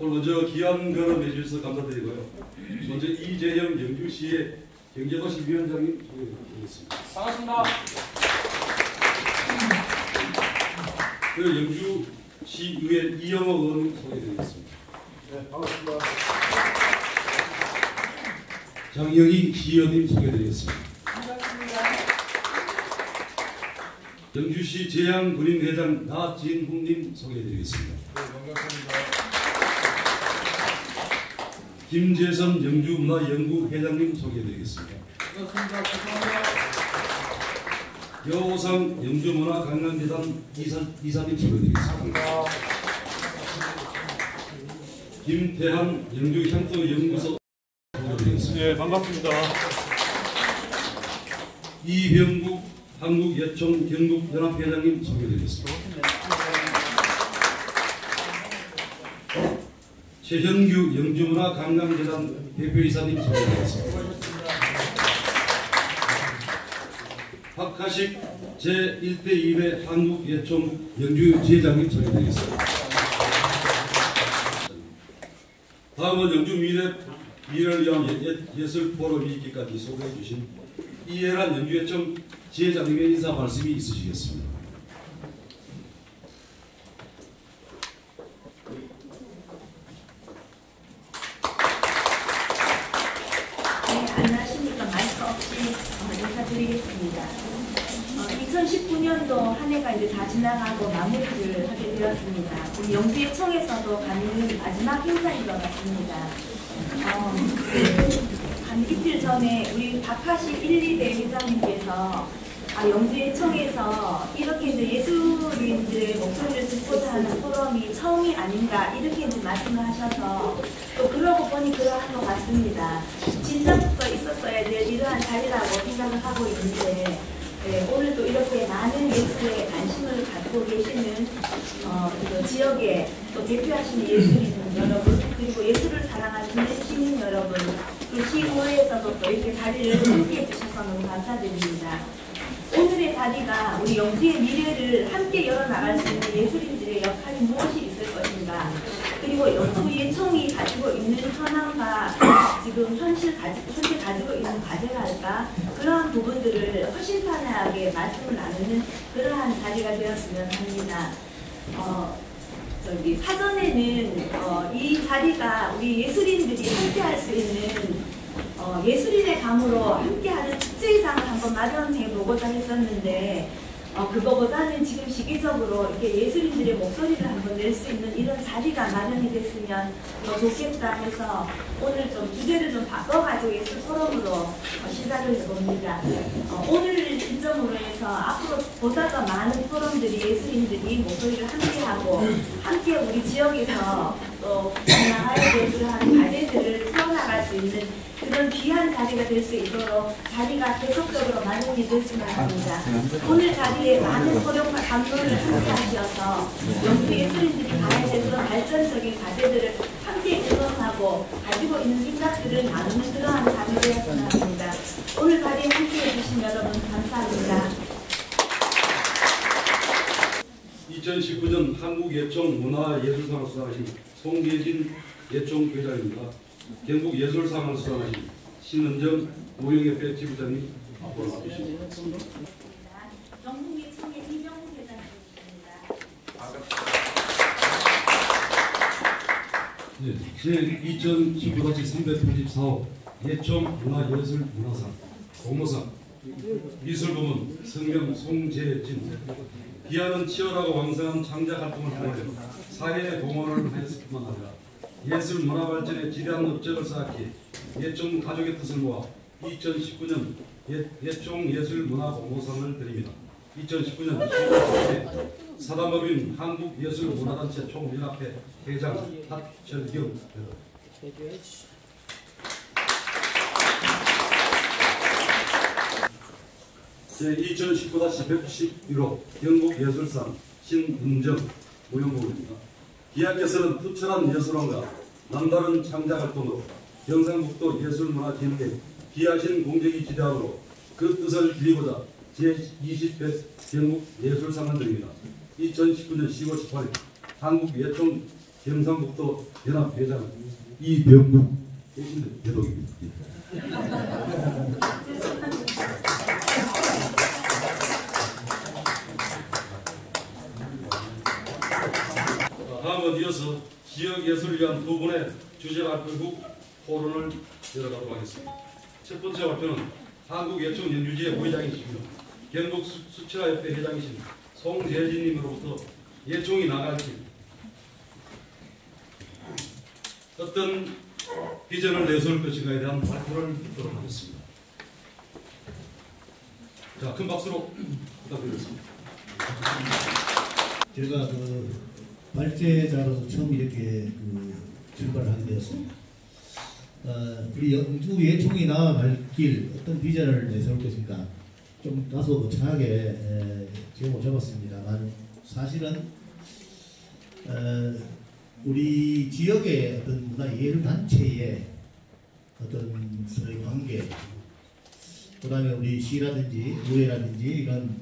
오늘 먼저 귀한 걸음 해주셔서 감사드리고요. 먼저 이재영 영주시의 경제도시 위원장님 소개드리겠습니다. 반갑습니다. 그리고 영주시의회 이영호 의원님 소개드리겠습니다. 네, 반갑습니다. 장영희 시의원님 소개드리겠습니다. 반갑습니다. 영주시 재향군인회장 나진훈님 소개해드리겠습니다. 네, 반갑습니다. 김재선 영주문화연구 회장님 소개해드리겠습니다. 반갑습니다. 감사합니다. 여호상 영주문화관광재단 이사, 이사님 소개해드리겠습니다. 반갑습니다. 김태한 영주향토연구소 소개해드리겠습니다. 네, 반갑습니다. 이병국 한국예총 경북연합회장님 소개해드리겠습니다. 최현규 영주문화 관광재단 대표이사님 소개해드리겠습니다. 박하식 제1대 2회 한국예총 영주 지회장님 소개해드리겠습니다. 다음은 영주 미래, 미래를 위한 예, 예술 포럼이 있기까지 소개해 주신 이해란 연주회청 지회장님의 인사 말씀이 있으시겠습니다. 네, 안녕하십니까. 마이크 없이 어, 인사드리겠습니다. 어, 2019년도 한 해가 이제 다 지나가고 마무리를 하게 되었습니다. 우리 영주의 청에서도 가는 마지막 행사인 것 같습니다. 어, 한 이틀 전에 우리 박하식 1, 2대 회장님께서 아, 영주의 청에서 이렇게 이제 예술인들의 목소리를 듣고자 하는 포럼이 처음이 아닌가 이렇게 이제 말씀을 하셔서 또 그러고 보니 그러한 것 같습니다. 진작부터 있었어야 될 이러한 자리라고 생각을 하고 있는데 네, 오늘도 이렇게 많은 예술에 관심을 갖고 계시는 어, 그 지역에 또 대표하시는 예술인 여러분 그리고 예술을 사랑하시는 시민 여러분 그 시의회에서도 또 이렇게 자리를 함께 해 주셔서 너무 감사드립니다. 오늘의 자리가 우리 영주의 미래를 함께 열어나갈 수 있는 예술인들의 역할이 무엇이 있을 것인가 그리고 영주 예총이 가지고 있는 현황과 지금 현실 가지고 현재 가지고 있는 과제랄까 그러한 부분들을 허심탄회하게 말씀을 나누는 그러한 자리가 되었으면 합니다. 어, 저기 사전에는 어, 이 자리가 우리 예술인들이 함께할 수 있는 어, 예술인의 감으로 함께하는 축제장을 한번 마련해 보고자 했었는데 어, 그거보다는 지금 시기적으로 이렇게 예술인들의 목소리를 한번 낼 수 있는 이런 자리가 마련이 됐으면 더 좋겠다 해서 오늘 좀 주제를 좀 바꿔가지고 예술 포럼으로 어, 시작을 해봅니다. 어, 오늘 기점으로 해서 앞으로 보다 더 많은 포럼들이 예술인들이 목소리를 함께하고 함께 우리 지역에서 또될 그러한 과제들을 세워나갈 수 있는 그런 귀한 자리가 될 수 있도록 자리가 계속적으로 마련이 됐으면 합니다. 오늘 자리에 많은 포럼과 감동을 함께 하셔서 영주 예술인들이 가야 될 그런 발전적인 과제들을 함께 구성하고 가지고 있는 생각들을 나누는 그러한 자리 되었으면 합니다. 오늘 자리에 함께 해 주신 여러분 감사합니다. 2019년 한국예총 문화예술상을 수상하신 송계진 예총 회장입니다. 경북예술상을 수상하신 신은정 노영협회 지부장님 앞으로 와주십니다. 경북예총의 이병훈 회장님이십니다. 네, 제2019-334호 예총 문화예술 문화상 공모상 미술부문 성명 송재진 기아는 치열하고 왕성한 창작 활동을 통해 사회에 공헌을 하였을 뿐만 아니라 예술 문화 발전에 지대한 업적을 쌓았기에 예총 가족의 뜻을 모아 2019년 예, 예총 예술 문화 공모상을 드립니다. 2019년 10월 사단법인 한국예술문화단체 총연합회 회장 탁철경 여러 제2019-111호 영국예술상 신은정 무용부입니다. 기하께서는 투철한 예술원과 남다른 창작 활동으로 경상북도 예술문화진흥회 기하신 공적이 지대함으로 그 뜻을 빌리고자 제20회 경북 예술상을 드립니다. 2019년 10월 18일 한국예총 경상북도 연합회장 이병국 대독입니다. 다음은 이어서 지역 예술을 위한 두 분의 주제 발표국 토론을 열어가도록 하겠습니다. 첫 번째 발표는 한국예총 연주지회 부회장이시며 경북 수- 수치라협회 회장이신 송재진님으로부터 예총이 나갈 길 어떤 비전을 내세울 것인가에 대한 발표를 듣도록 하겠습니다. 자, 큰 박수로 부탁드리겠습니다. 제가 그 발제자로서 처음 이렇게 그 출발을 하게 되었습니다. 어, 우리 영주 예총이 나아갈 길 어떤 비전을 내세울 것인가 좀 다소 거창하게 에, 제목을 잡았습니다만 사실은 어, 우리 지역의 어떤 문화 예술 단체의 어떤 서로의 관계 그 다음에 우리 시라든지 의회라든지 이런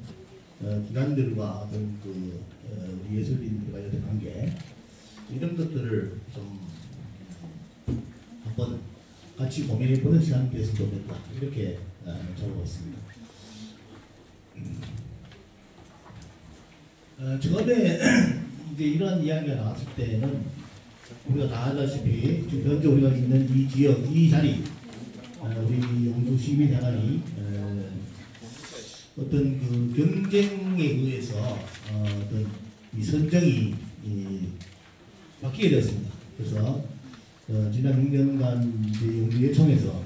어, 기관들과 어떤 그 예술인들과의 어떤 관계. 이런 것들을 좀 한번 같이 고민해 보는 시간이 됐으면 좋겠다. 이렇게 어, 있습니다. 어, 처음에 이제 이런 이야기가 나왔을 때는 우리가 다 알다시피 지금 현재 우리가 있는 이 지역 이 자리 어, 우리 영주 시민회관이 어, 어떤 그 경쟁에 의해서 어, 어떤 이 선정이 이 바뀌게 되었습니다. 그래서 어, 지난 6년간 이제 우리 예총에서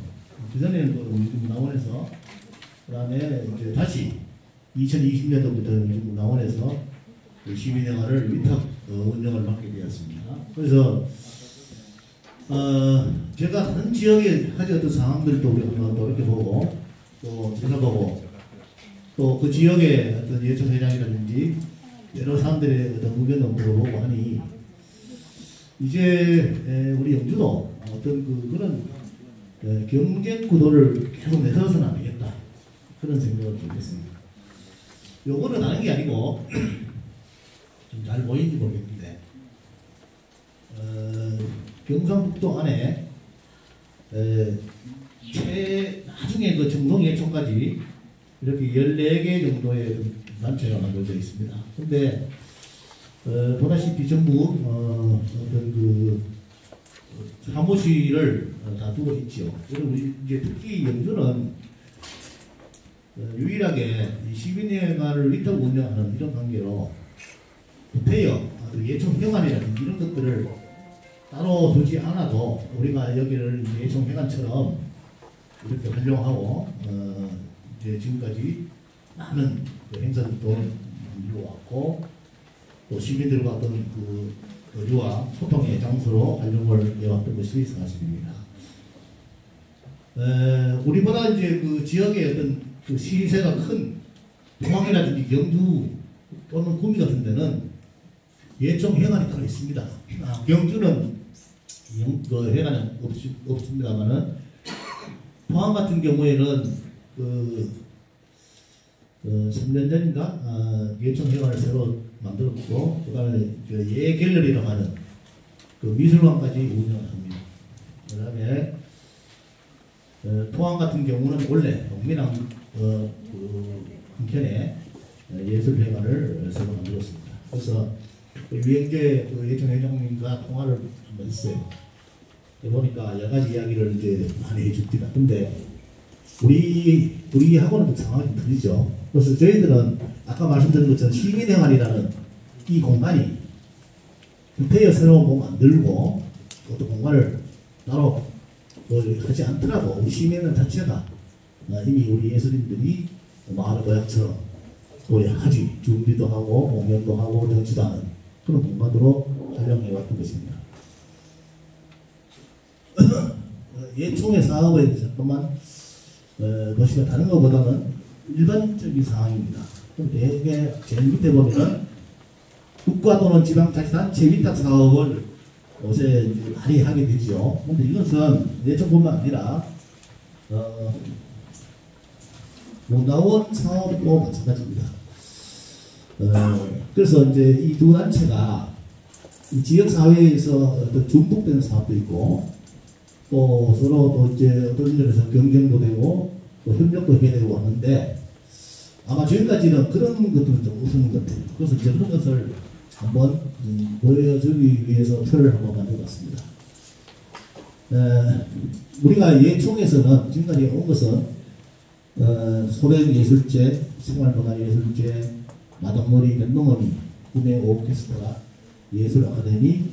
그 전에는 또 우리 문화원에서 그다음에 이제 다시 2020년도부터 문화원에서 그 시민영화를 위탁 어, 운영을 맡게 되었습니다. 그래서 어, 제가 한 지역에 하지 어떤 상황들도 우리 한번 돌이켜보고 또 생각하고 또 그 지역의 어떤 예천회장이라든지 여러 사람들의 어떤 의견도 물어보고 하니 이제 에, 우리 영주도 어떤 그 그런 에, 경쟁 구도를 계속 내세워서는 안 되겠다 그런 생각을 좀 했습니다. 요거는 아는 게 아니고 좀 잘 보이는지 모르겠는데 어, 경상북도 안에 에, 최 나중에 그 정동예총까지 이렇게 14개 정도의 그 단체가 만들어져 있습니다. 근데 어, 보다시피 전부 어, 어떤 그 사무실을 어, 다 두고 있죠. 우리 이제 특히 영주는 어, 유일하게 이 시민회관을 위탁 운영하는 이런 관계로 부패역, 그 예총 병안이라든지 이런 것들을 따로 두지 않아도 우리가 여기를 예총회관처럼 이렇게 활용하고 어, 이제 지금까지 많은 그 행사들도 이루어왔고 또 시민들과 어떤 그 교류와 소통의 장소로 활용을 해왔던 것이 사실입니다. 에, 우리보다 이제 그 지역의 어떤 그 시세가 큰 포항이라든지 경주 또는 구미 같은 데는 예총 회관이 따로 있습니다. 아, 경주는 영, 그 회관은 없, 없습니다만은 포항 같은 경우에는 그, 그 3년 전인가 아, 예총 회관을 새로 만들었고 그다음에 그 예 갤러리라고 하는 그 미술관까지 운영을 합니다. 그다음에 어, 포항 같은 경우는 원래 동민항 어, 그 한켠에 어, 예술회관을 새로 만들었습니다. 그래서 그 유영재 그 예총 회장님과 통화를 한번 했어요. 보니까 여러 가지 이야기를 이제 많이 해줍니다. 근데 우리 우리하고는 좀 상황이 좀 틀리죠. 그래서 저희들은 아까 말씀드린 것처럼 시민회관이라는 이 공간이 부패여 새로운 공 만들고 어떤 공간을 따로 뭐 하지 않더라도 우리 시민회관 자체가 어, 이미 우리 예술인들이 마을 고향처럼 우리 하지 준비도 하고 공연도 하고 정치도 하는 그런 공간으로 활용해 왔던 것입니다. 어, 예총의 사업에 잠깐만 어, 보시면 다른 것보다는 일반적인 상황입니다. 대개 제일 밑에 보면은 국가 또는 지방자치단체 위탁 사업을 요새 많이 하게 되죠. 근데 이것은 예총뿐만 아니라 어, 문화원 사업도 마찬가지입니다. 어, 그래서 이제 이 두 단체가 이 지역 사회에서 어떤 중복되는 사업도 있고 또 서로 또 이제 어떤 점에서 경쟁도 되고 또 협력도 해야 되고 하는데 아마 지금까지는 그런 것들은 좀 없었는 것 같아요. 그래서 이제 그런 것을 한번 음, 보여주기 위해서 틀을 한번 만들어봤습니다. 에, 우리가 예총에서는 지금까지 온 것은 어, 소래예술제, 생활문화예술제, 마당머리, 면동머리, 꿈의 오케스트라, 예술아카데미,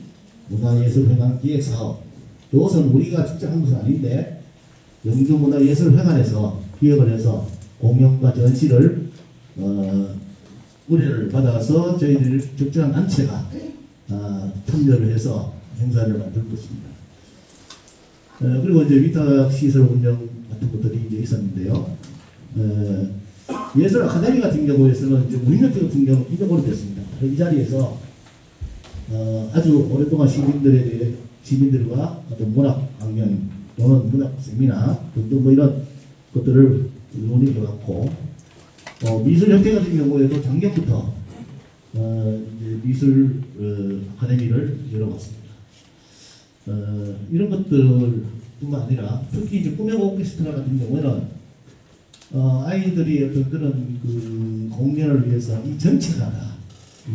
문화예술회관 기획사업 이것은 우리가 직접 한 것은 아닌데 영주문화예술회관에서 기획을 해서 공연과 전시를 어, 의뢰를 받아서 저희들 적절한 단체가 어, 참여를 해서 행사를 만들고 있습니다. 어, 그리고 이제 위탁 시설 운영 같은 것들이 이제 있었는데요. 어, 예술 아카데미 같은 경우에서는 이제 우리학교 같은 경우 이제 오래됐습니다. 이 자리에서 어, 아주 오랫동안 시민들에 대해 시민들과 어떤 문학 강연 또는 문학 세미나 등등 뭐 이런 것들을 논의해왔고 어, 미술 협회 같은 경우에도 작년부터 어, 미술 어, 아카데미를 열어봤습니다. 어, 이런 것들뿐만 아니라 특히 이제 꿈의 오케스트라 같은 경우에는 어, 아이들이 어떤 그런 그 공연을 위해서 이 전체가 다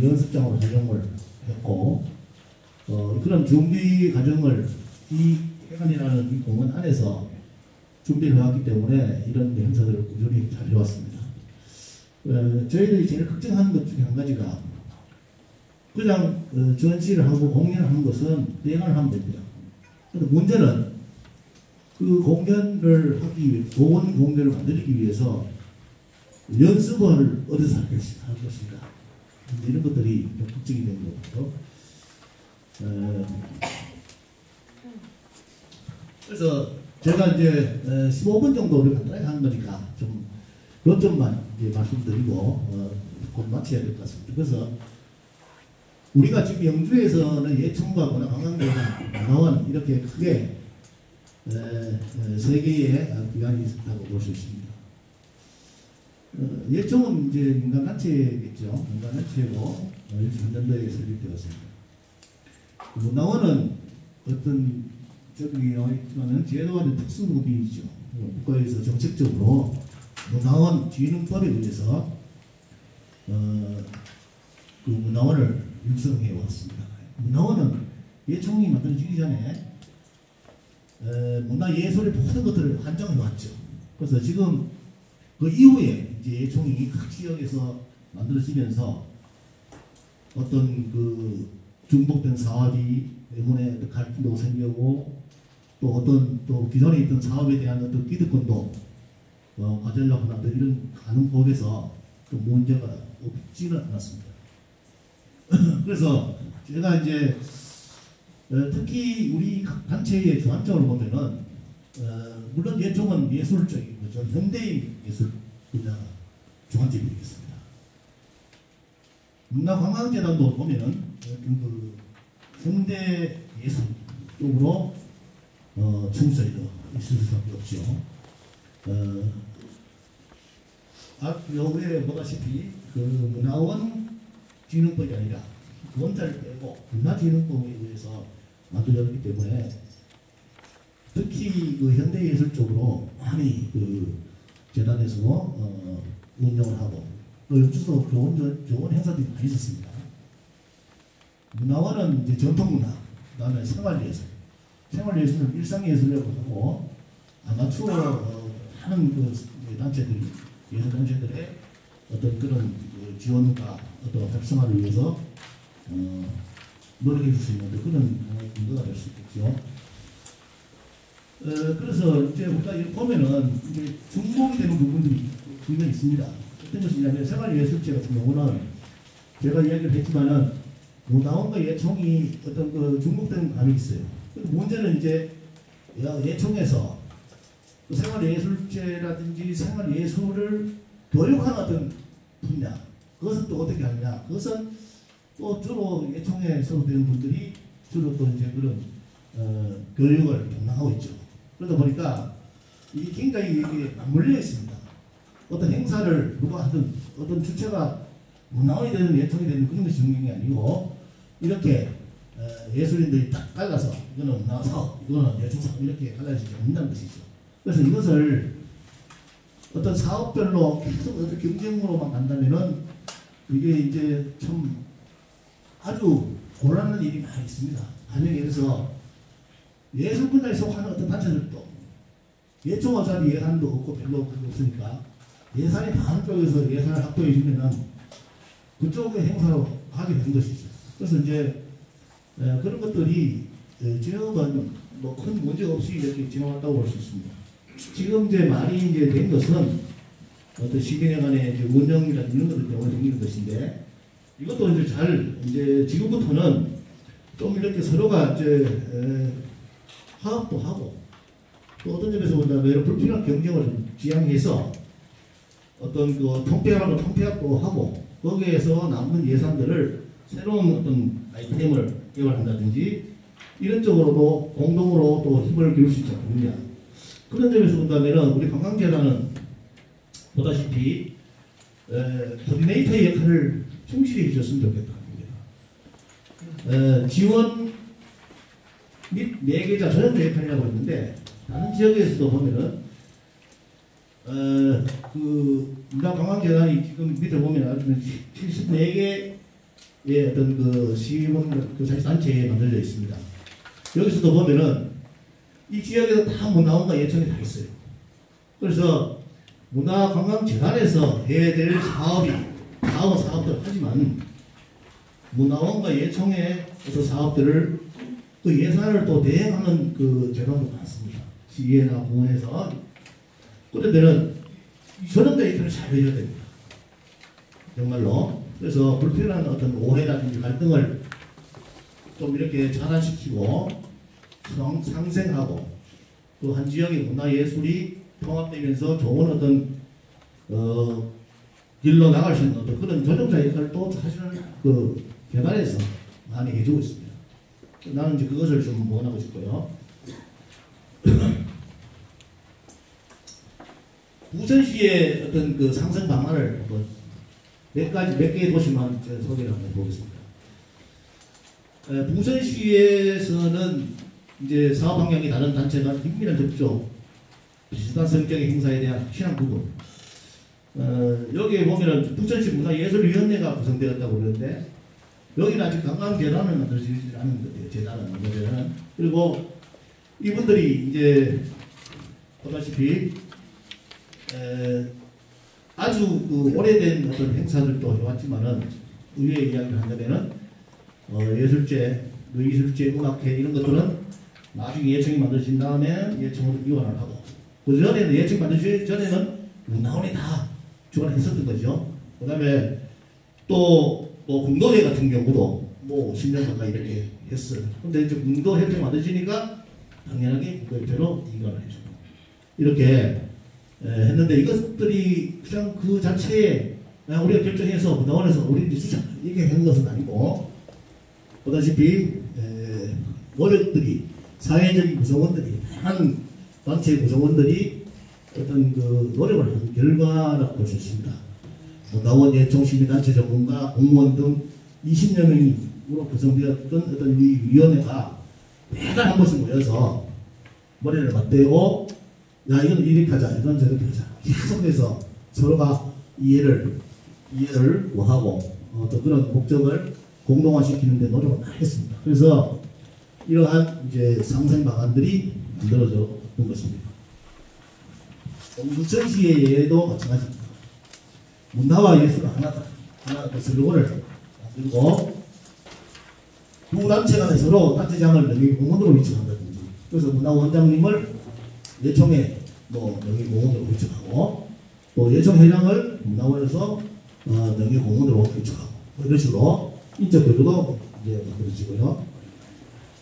연습장으로 활용을 했고 어, 그런 준비 과정을 이 해관이라는 이 공원 안에서 준비를 해왔기 때문에 이런 행사들을 꾸준히 잘 해왔습니다. 어, 저희들이 제일 걱정하는 것 중에 한 가지가 그냥 어, 전시를 하고 공연을 하는 것은 대행을 하면 됩니다. 근데 문제는 그 공연을 하기 위해 좋은 공연을 만들기 위해서 연습을 어디서 할 것인가 이런 것들이 좀 걱정이 되는 거고요. 어, 그래서 제가 이제 어, 15분 정도 우리 간단하게 하는 거니까 좀 좀만 이제 말씀드리고 어, 곧 마쳐야 될 것 같습니다. 그래서 우리가 지금 영주에서는 예총과 문화관광대나 문화원 이렇게 크게 세 개의 기관이 있다고 볼 수 있습니다. 어, 예총은 이제 민간단체겠죠. 민간단체고 어, 13년도에 설립되었습니다. 문화원은 어떤 저기 있지만은 제도와는 특수법인이죠. 어, 국가에서 정책적으로 문화원 진흥법에 의해서 어, 그 문화원을 육성해 왔습니다. 문화원은 예총이 만들어지기 전에 에, 문화예술의 모든 것들을 한정해 왔죠. 그래서 지금 그 이후에 이제 예총이 각 지역에서 만들어지면서 어떤 그 중복된 사업이 때문에 또 갈등도 생기고 또 어떤 또 기존에 있던 사업에 대한 어떤 기득권도 어, 하는 이런 가는 법에서 그 문제가 없지는 않았습니다. 그래서 제가 이제 어, 특히 우리 각 단체의 주안점을 보면은 어, 물론 예총은 예술적인 거죠. 현대인 예술 분야가 주안점이 되겠습니다. 문화관광재단도 보면은 그 현대 예술 쪽으로 어, 충실히 있을 수밖에 없죠. 어, 아, 여기에 보다시피 그 문화원 진흥법이 아니라 원자를 빼고 문화진흥법에 의해서 만들어졌기 때문에 특히 그 현대예술 쪽으로 많이 그 재단에서 어, 운영을 하고 또 여기서 좋은 저- 좋은 행사들이 많이 있었습니다. 문화원은 이제 전통문화, 그 다음에 생활예술, 생활예술은 일상예술이라고 하고 아마추어 어, 하는 그 단체들이 예술 단체들의 어떤 그런 그 지원과 어떤 활성화를 위해서 어, 노력해 줄 수 있는 그런 근거가 될 수 있겠죠. 어, 그래서 이제 우리가 보면은 이제 중복이 되는 부분들이 분명히 있습니다. 어떤 것이냐면 생활예술제 같은 경우는 제가 이야기를 했지만은 문화원과 예총이 어떤 그 중복되는 감이 있어요. 문제는 이제 야- 예총에서 그 생활예술제라든지 생활예술을 교육하는 어떤 분야 그것은 또 어떻게 하느냐 그것은 또 주로 예총에 소속되는 분들이 주로 또 이제 그런 어, 교육을 담당하고 있죠. 그러다 보니까 이게 굉장히 이게 맞물려 있습니다. 어떤 행사를 누가 하든 어떤 주체가 문화원이 되는 예총이 되는 그런 것이 중요한 게 아니고 이렇게 어, 예술인들이 딱 갈라서 이거는 문화사업, 이거는 예술사업 이렇게 갈라지지 않는다는 것이죠. 그래서 이것을 어떤 사업별로 계속 어떤 경쟁으로만 간다면은 이게 이제 참 아주 곤란한 일이 많이 있습니다. 반면에 예를 예술 분야에 속하는 어떤 단체들도 예총 어차피 예산도 없고 별로 없으니까 예산이 다른 쪽에서 예산을 확보해 주면은 그쪽의 행사로 하게 된 것이죠. 그래서 이제 에, 그런 것들이 에, 지금은 뭐 큰 문제 없이 이렇게 진행했다고 볼 수 있습니다. 지금 이제 말이 이제 된 것은 어떤 시민회관의 이제 운영이라든지 이런 것들 때문에 생기는 것인데 이것도 이제 잘 이제 지금부터는 좀 이렇게 서로가 이제 에, 화합도 하고 또 어떤 점에서 본다면 이런 불필요한 경쟁을 좀 지양해서 어떤 그 통폐합을 통폐합도 하고 거기에서 남은 예산들을 새로운 어떤 아이템을 개발한다든지 이런 쪽으로도 공동으로 또 힘을 기울 수 있지 않느냐 그런 점에서 본다면은 우리 관광재단은 보다시피 에, 코디네이터의 역할을 충실히 해줬으면 좋겠다. 에, 지원 및 매개자 전염 역할이라고 했는데 다른 지역에서도 보면은 어, 그 문화관광재단이 지금 밑에 보면 아주 74개 의 어떤 그 시민 그 자치단체에 만들어져 있습니다. 여기서도 보면은 이 지역에서 다 문화원과 예천이 다 있어요. 그래서 문화관광재단에서 해야 될 사업이 사업 사업들 하지만 문화원과 예청의 어떤 사업들을 그 예산을 또 대행하는 그 재단도 많습니다. 시의회나 공원에서 그런데는 저런 데이터를 잘 해줘야 됩니다. 정말로. 그래서 불필요한 어떤 오해라든지 갈등을 좀 이렇게 차단시키고 성- 상생하고 또 한 지역의 문화예술이 통합되면서 좋은 어떤 어, 길로 나갈 수 있는 어떤 그런 조정자 역할을 또 사실은 그 개발해서 많이 해주고 있습니다. 나는 이제 그것을 좀 원하고 싶고요. 부천시의 어떤 그 상승 방안을 한번 몇 가지 몇 개의 도시만 소개를 한번 해보겠습니다. 에, 부천시에서는 이제 사업 방향이 다른 단체가 긴밀한 접촉, 비슷한 성격의 행사에 대한 신앙 부분. 어, 여기에 보면은 부천시 문화예술위원회가 구성되었다고 그러는데 여기는 아직 관광 재단을 만들어지지 않은 것 같아요. 재단은 만들어지는 그리고 이분들이 이제 보다시피 에, 아주 그 오래된 어떤 행사들도 해왔지만은 의외의 이야기를 한다면은 어, 예술제, 의술제, 음악회 이런 것들은 나중에 예청이 만들어진 다음에 예청으로 이관을 하고 그 전에는 예청 만들기 전에는 문화원이 다 주관을 했었던 거죠. 그 다음에 또, 뭐 공도회 같은 경우도 뭐 10년 가까이 이렇게 했어요. 근데 이제 공도협회 만들어지니까 당연하게 공도협회로 이관을 해주고 이렇게 에, 했는데 이것들이 그냥 그 자체에 우리가 결정해서 문화원에서 우리 수작 이게 한 것은 아니고 보다시피 에, 노력들이 사회적인 구성원들이 다양한 단체 구성원들이 어떤 그 노력을 한 결과라고 볼 수 있습니다. 문화원 예총 시민단체 전문가 공무원 등 20여 명으로 구성되었던 어떤 이 위원회가 매달 한 번씩 모여서 머리를 맞대고 야 이건 이렇게 하자 이건 저렇게 하자 계속해서 서로가 이해를 이해를 구하고 어, 또 그런 목적을 공동화시키는 데 노력을 많이 했습니다. 그래서 이러한 이제 상생 방안들이 만들어졌던 것입니다. 부천시의 예도 마찬가지입니다. 문화와 예술 하나다. 하나 그 슬로건을 만들고 두 단체 간에 서로 단체장을 명의 공원으로 위촉한다든지 그래서 문화원장님을 예총에 뭐 명의 공원으로 위촉하고 또 예총 회장을 문화원에서 어, 명의 공원으로 뭐 이런 식으로 인적 교류도 이제 만들어지고요.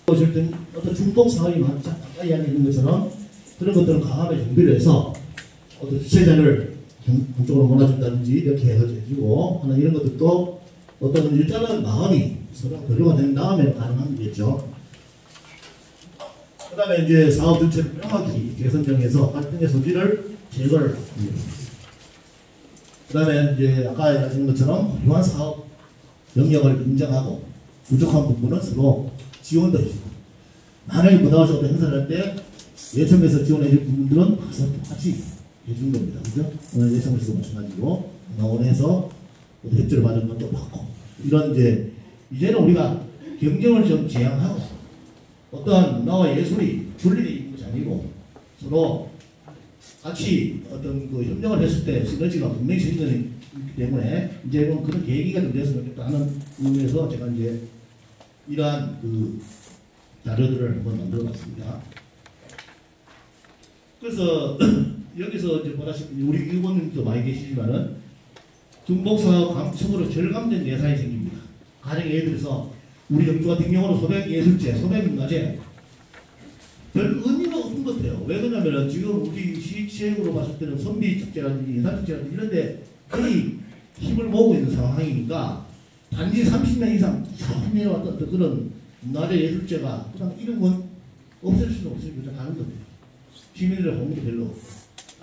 보실 때 어떤 중독 사업이 많지 아까 이야기했는 것처럼 그런 것들을 강하게 준비를 해서 어떤 주최자를 한쪽으로 몰아준다든지 이렇게 해주고 하는 이런 것들도 어떤 일단은 마음이 서로 교류가 된 다음에 가능한 거겠죠. 그 다음에 이제 사업 전체를 명확히 개선정해서 갈등의 소지를 제거를 합니다. 그 다음에 이제 아까 이야기한 것처럼 훌륭한 사업 영역을 인정하고 부족한 부분은 서로 지원도 해주고 만약에 못 나와서 어떤 행사를 할때 예청에서 지원해줄 분들은 가서 똑같이 해주는 겁니다. 그죠? 오늘 예청에서도 마찬가지고 나원에서 협조를 받은 것도 받고 이런 이제 이제는 우리가 경쟁을 좀 지향하고 어떤 나와 예술이 분리되어 있는 것이 아니고 서로 같이 어떤 그 협력을 했을 때 시너지가 분명히 생기기 때문에 이제는 그런 계기가 좀 됐으면 좋겠다는 의미에서 제가 이제 이러한 그 자료들을 한번 만들어 봤습니다. 그래서 여기서 이제 보다시피 우리 의원님도 많이 계시지만은 중복사업 감축으로 절감된 예산이 생깁니다. 가령 예를 들어서 우리 영주 같은 경우는 소백예술제, 소백문화제 별 의미가 없는 것 같아요. 왜 그러냐면은 지금 우리 시, 시행으로 봤을 때는 선비 축제라든지 예산 축제라든지 이런데 거의 힘을 모으고 있는 상황이니까 단지 30년 이상 쭉 내려왔던 어떤 그런 문화재 예술제가 그냥 이름은 없앨 수는 없으니까 그냥 가는 겁니다. 시민들의 호응도 별로 없고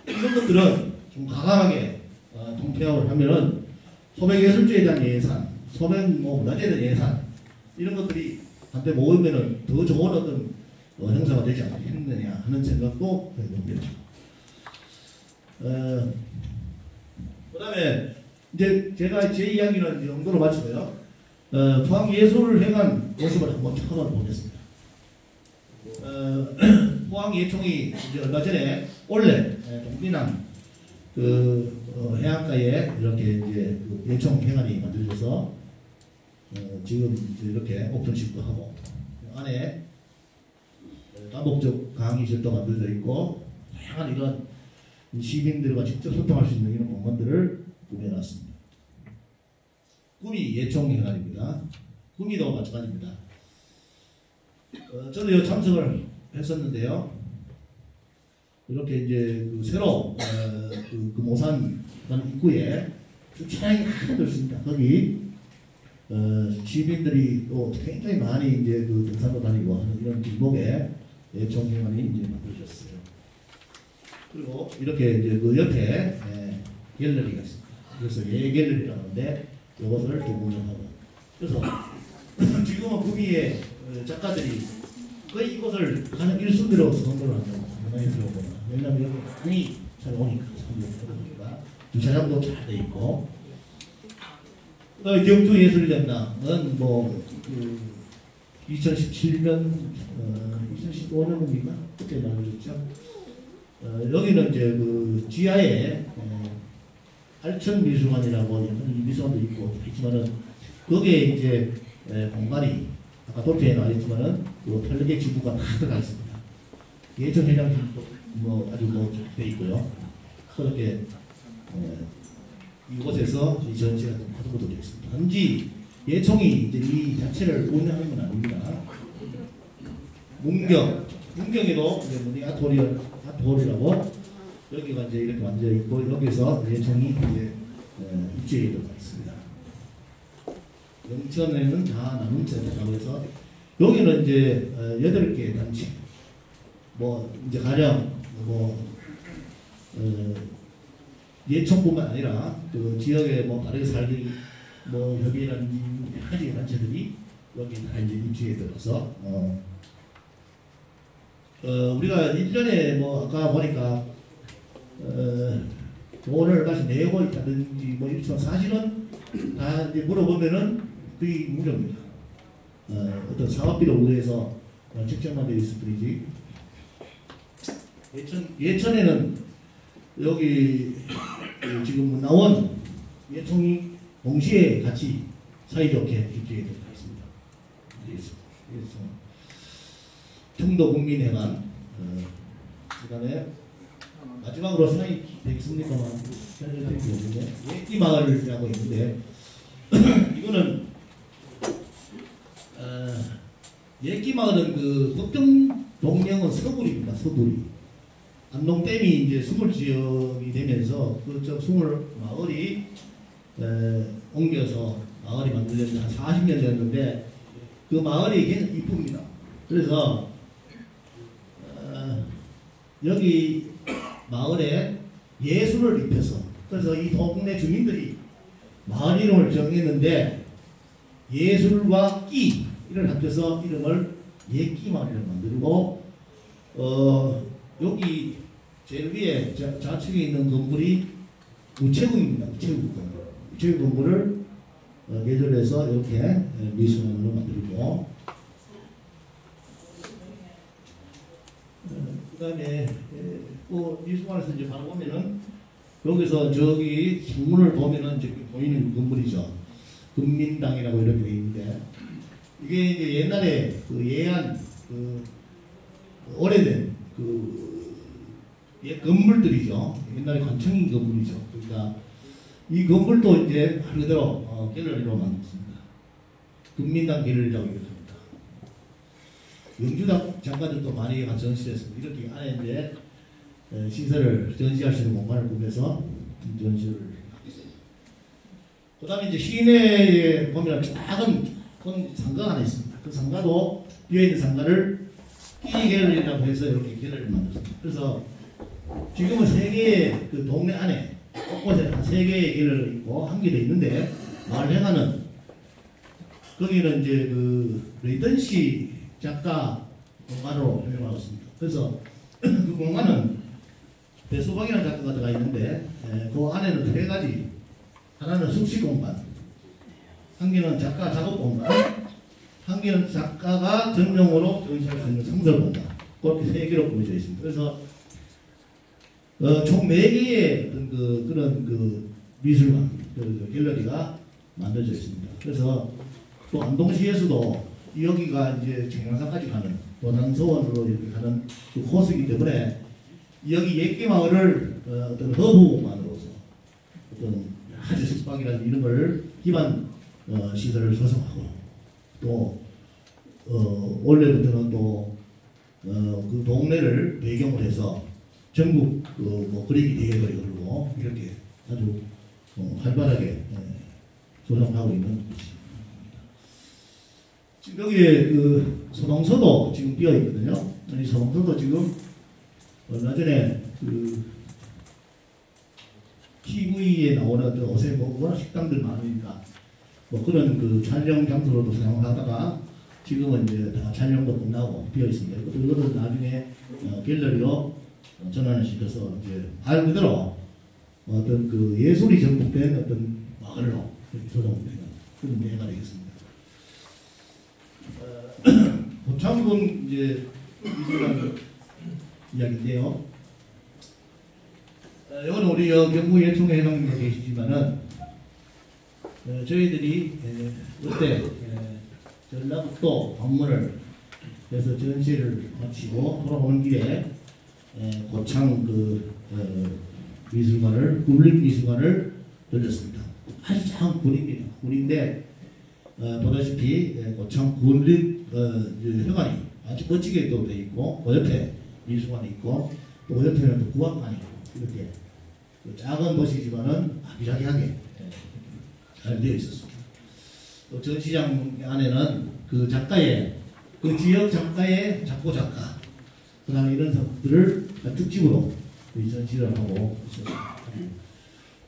이런 것들은 좀 과감하게 어, 통폐합을 하면은 소백예술제에 대한 예산, 소백 뭐 문화재에 대한 예산 이런 것들이 한때 모으면은 더 좋은 어떤 어, 행사가 되지 않겠느냐 하는 생각도 해봅니다. 어, 그 다음에 이제 제가 제 이야기는 이 정도로 마치고요. 어, 포항예술회관 모습을 한번 한번 보겠습니다. 어, 포항예총이 이제 얼마 전에 올해 에, 동비남 그 어, 해안가에 이렇게 이제 그 예총 회관이 만들어져서 어, 지금 이렇게 오픈식도 하고 안에 어, 다목적 강의실도 만들어져 있고 다양한 이런 시민들과 직접 소통할 수 있는 이런 공간들을 꾸며놨습니다. 꿈이 예총회관입니다. 꿈이도 마찬가지입니다. 어, 저도 이 참석을 했었는데요. 이렇게 이제 그 새로 어, 그, 그 모산 입구에 주차장이 하나 더 있습니다. 거기 어, 시민들이 또 굉장히 많이 이제 그 등산도 다니고 하는 이런 길목에 예총회관이 이제 만들어졌어요. 그리고 이렇게 이제 그 옆에 예, 갤러리가 있습니다. 그래서 예 갤러리라고 하는데 이것을 또 운영하고 그래서 지금은 구미의 어, 작가들이 거의 이곳을 가장 1순위로 선호를 한다고 많이 들어보나 왜냐하면 여기 잘 오니까 보니까 주차장도 잘 돼 있고 어, 경주 예술연당은 뭐 그 2017년 어, 2015년입니까 그때 만들었죠. 어, 여기는 이제 그 지하에 어, 알천 미술관이라고 이 미술관도 있고 있지만은 거기에 이제 에, 공간이 아까 도표에 나와 있지만은 그 별개 지구가 다 들어가 있습니다. 예전 회장실도 뭐 아주 뭐돼 있고요. 그렇게 에, 이곳에서 이 전시가 좀 하도록 되어 있습니다. 단지 예총이 이제 이 자체를 운영하는 건 아닙니다. 문경, 문경에도 이제 뭐니 아토리, 아토리라고 여기가 이제 이렇게 만들어 있고 여기서 예총이 이제 에, 입주해 들어가 있습니다. 영천에는 다 남은 센터라고 해서 여기는 이제 어, 여덟 개 단체 뭐 이제 가령 뭐 어, 예총뿐만 아니라 그 지역에 뭐 다르게 살기 뭐 협의라는 여러 가지 단체들이 여기 다 이제 입주해 들어서 어, 어 우리가 일전에 뭐 아까 보니까 어, 돈을 다시 내고 있다든지 뭐 이렇지만 사실은 다 이제 물어보면은 그게 무료입니다. 어, 어떤 사업비를 우려해서 어, 책정만 되어 있을 뿐이지. 예천, 예천에는 여기 그 지금 나온 예통이 동시에 같이 사이좋게 입주해 들어가 있습니다. 그래서, 청도 국민회관 어, 그 다음에 마지막으로 생각이 되겠습니까만 없는데 예끼 마을이라고 있는데 이거는 어, 예끼 마을은 그 법정 동령은 서구리입니다. 서구리. 안동댐이 이제 수물 지역이 되면서 그저 수물 마을이 에, 옮겨서 마을이 만들어진 지한 40년 됐는데 그 마을이 굉장히 이쁩니다. 그래서 어, 여기 마을에 예술을 입혀서 그래서 이 동네 주민들이 마을 이름을 정했는데 예술과 끼 이를 합쳐서 이름을 예끼마을이라고 만들고 어 여기 제일 위에 자, 좌측에 있는 건물이 우체국입니다. 우체국 건물. 우체국 건물을 어, 개조해서 이렇게 예, 미술관으로 만들고 그 다음에 또 미술관에서 이제 바로 보면은 여기서 저기 신문을 보면은 이제 보이는 건물이죠. 금민당이라고 이렇게 돼 있는데 이게 이제 옛날에 그 예안 그 오래된 그 옛 건물들이죠. 옛날에 관청인 건물이죠. 그러니까 이 건물도 이제 말 그대로 어, 갤러리로 만들었습니다. 금민당 갤러리라고 이렇게 합니다. 영주당 장관들도 많이 전시했습니다. 이렇게 안에 이제 에, 시설을 전시할 수 있는 공간을 꾸며서 전시를. 그 다음에 이제 시내에 보면 작은 큰 상가가 하나 있습니다. 그 상가도 비어있는 상가를 끼 갤러리라고 해서 이렇게 갤러리를 만들었습니다. 그래서 지금은 세 개의 그 동네 안에 곳곳에 한 세 개의 갤러리 있고 한 개도 있는데 마을 행하는 거기는 이제 그 레이던시 작가 공간으로 활용하고 있습니다. 그래서 그 공간은 배수박이라는 작가가 들어가 있는데 에, 그 안에는 세 가지 하나는 숙식 공간 한 개는 작가 작업 공간 한 개는 작가가 전용으로 전시할 수 있는 상설 공간 그렇게 세 개로 꾸며져 있습니다. 그래서 어, 총 4개의 어떤 그, 그런 그 미술관, 그, 그 갤러리가 만들어져 있습니다. 그래서 또 안동시에서도 여기가 이제 청량사까지 가는 도산서원으로 이렇게 가는 그 코스이기 때문에 여기 예끼마을을 어, 어떤 허브 공간으로서 어떤 아주 숙박이라는 이름을 기반 어, 시설을 조성하고 또 어, 원래부터는 또 어, 그 동네를 배경으로 해서 전국 그 뭐 그리기 대회를 열고 이렇게 아주 어, 활발하게 예, 조성하고 있는 곳입니다. 지금 여기에 그 소동서도 지금 비어 있거든요. 이 소동서도 지금 얼마 전에 그 TV에 나오는 그뭐 워낙 식당들 많으니까 뭐 그런 그 촬영 장소로도 사용하다가 지금은 이제 다 촬영도 끝나고 비어 있습니다. 이것도 나중에 어, 갤러리로 전환을 시켜서 이제 말 그대로 어떤 그 예술이 전복된 어떤 마을로 조성되는 그런 예가 되겠습니다. 어, 고창군 이제 미술관 이야기인데요. 어, 이건 우리 어, 경북 예총회 회장님도 계시지만은 어, 저희들이 에, 그때 에, 전라북도 방문을 해서 전시를 마치고 돌아오는 길에 에, 고창 그 어, 미술관을 굴림 미술관을 들렸습니다. 아주 작은 굴입니다. 굴인데 어, 보다시피 에, 고창 굴림 어, 회관이 아주 멋지게 또 돼 있고 그 옆에 미술관이 있고 또 그 옆에는 또 국악관이 이렇게 그 작은 도시지만은 아기자기하게 에, 잘 되어 있었습니다. 또 전시장 안에는 그 작가의 그 지역 작가의 작고 작가 그 다음에 이런 것들을 특집으로 전시를 하고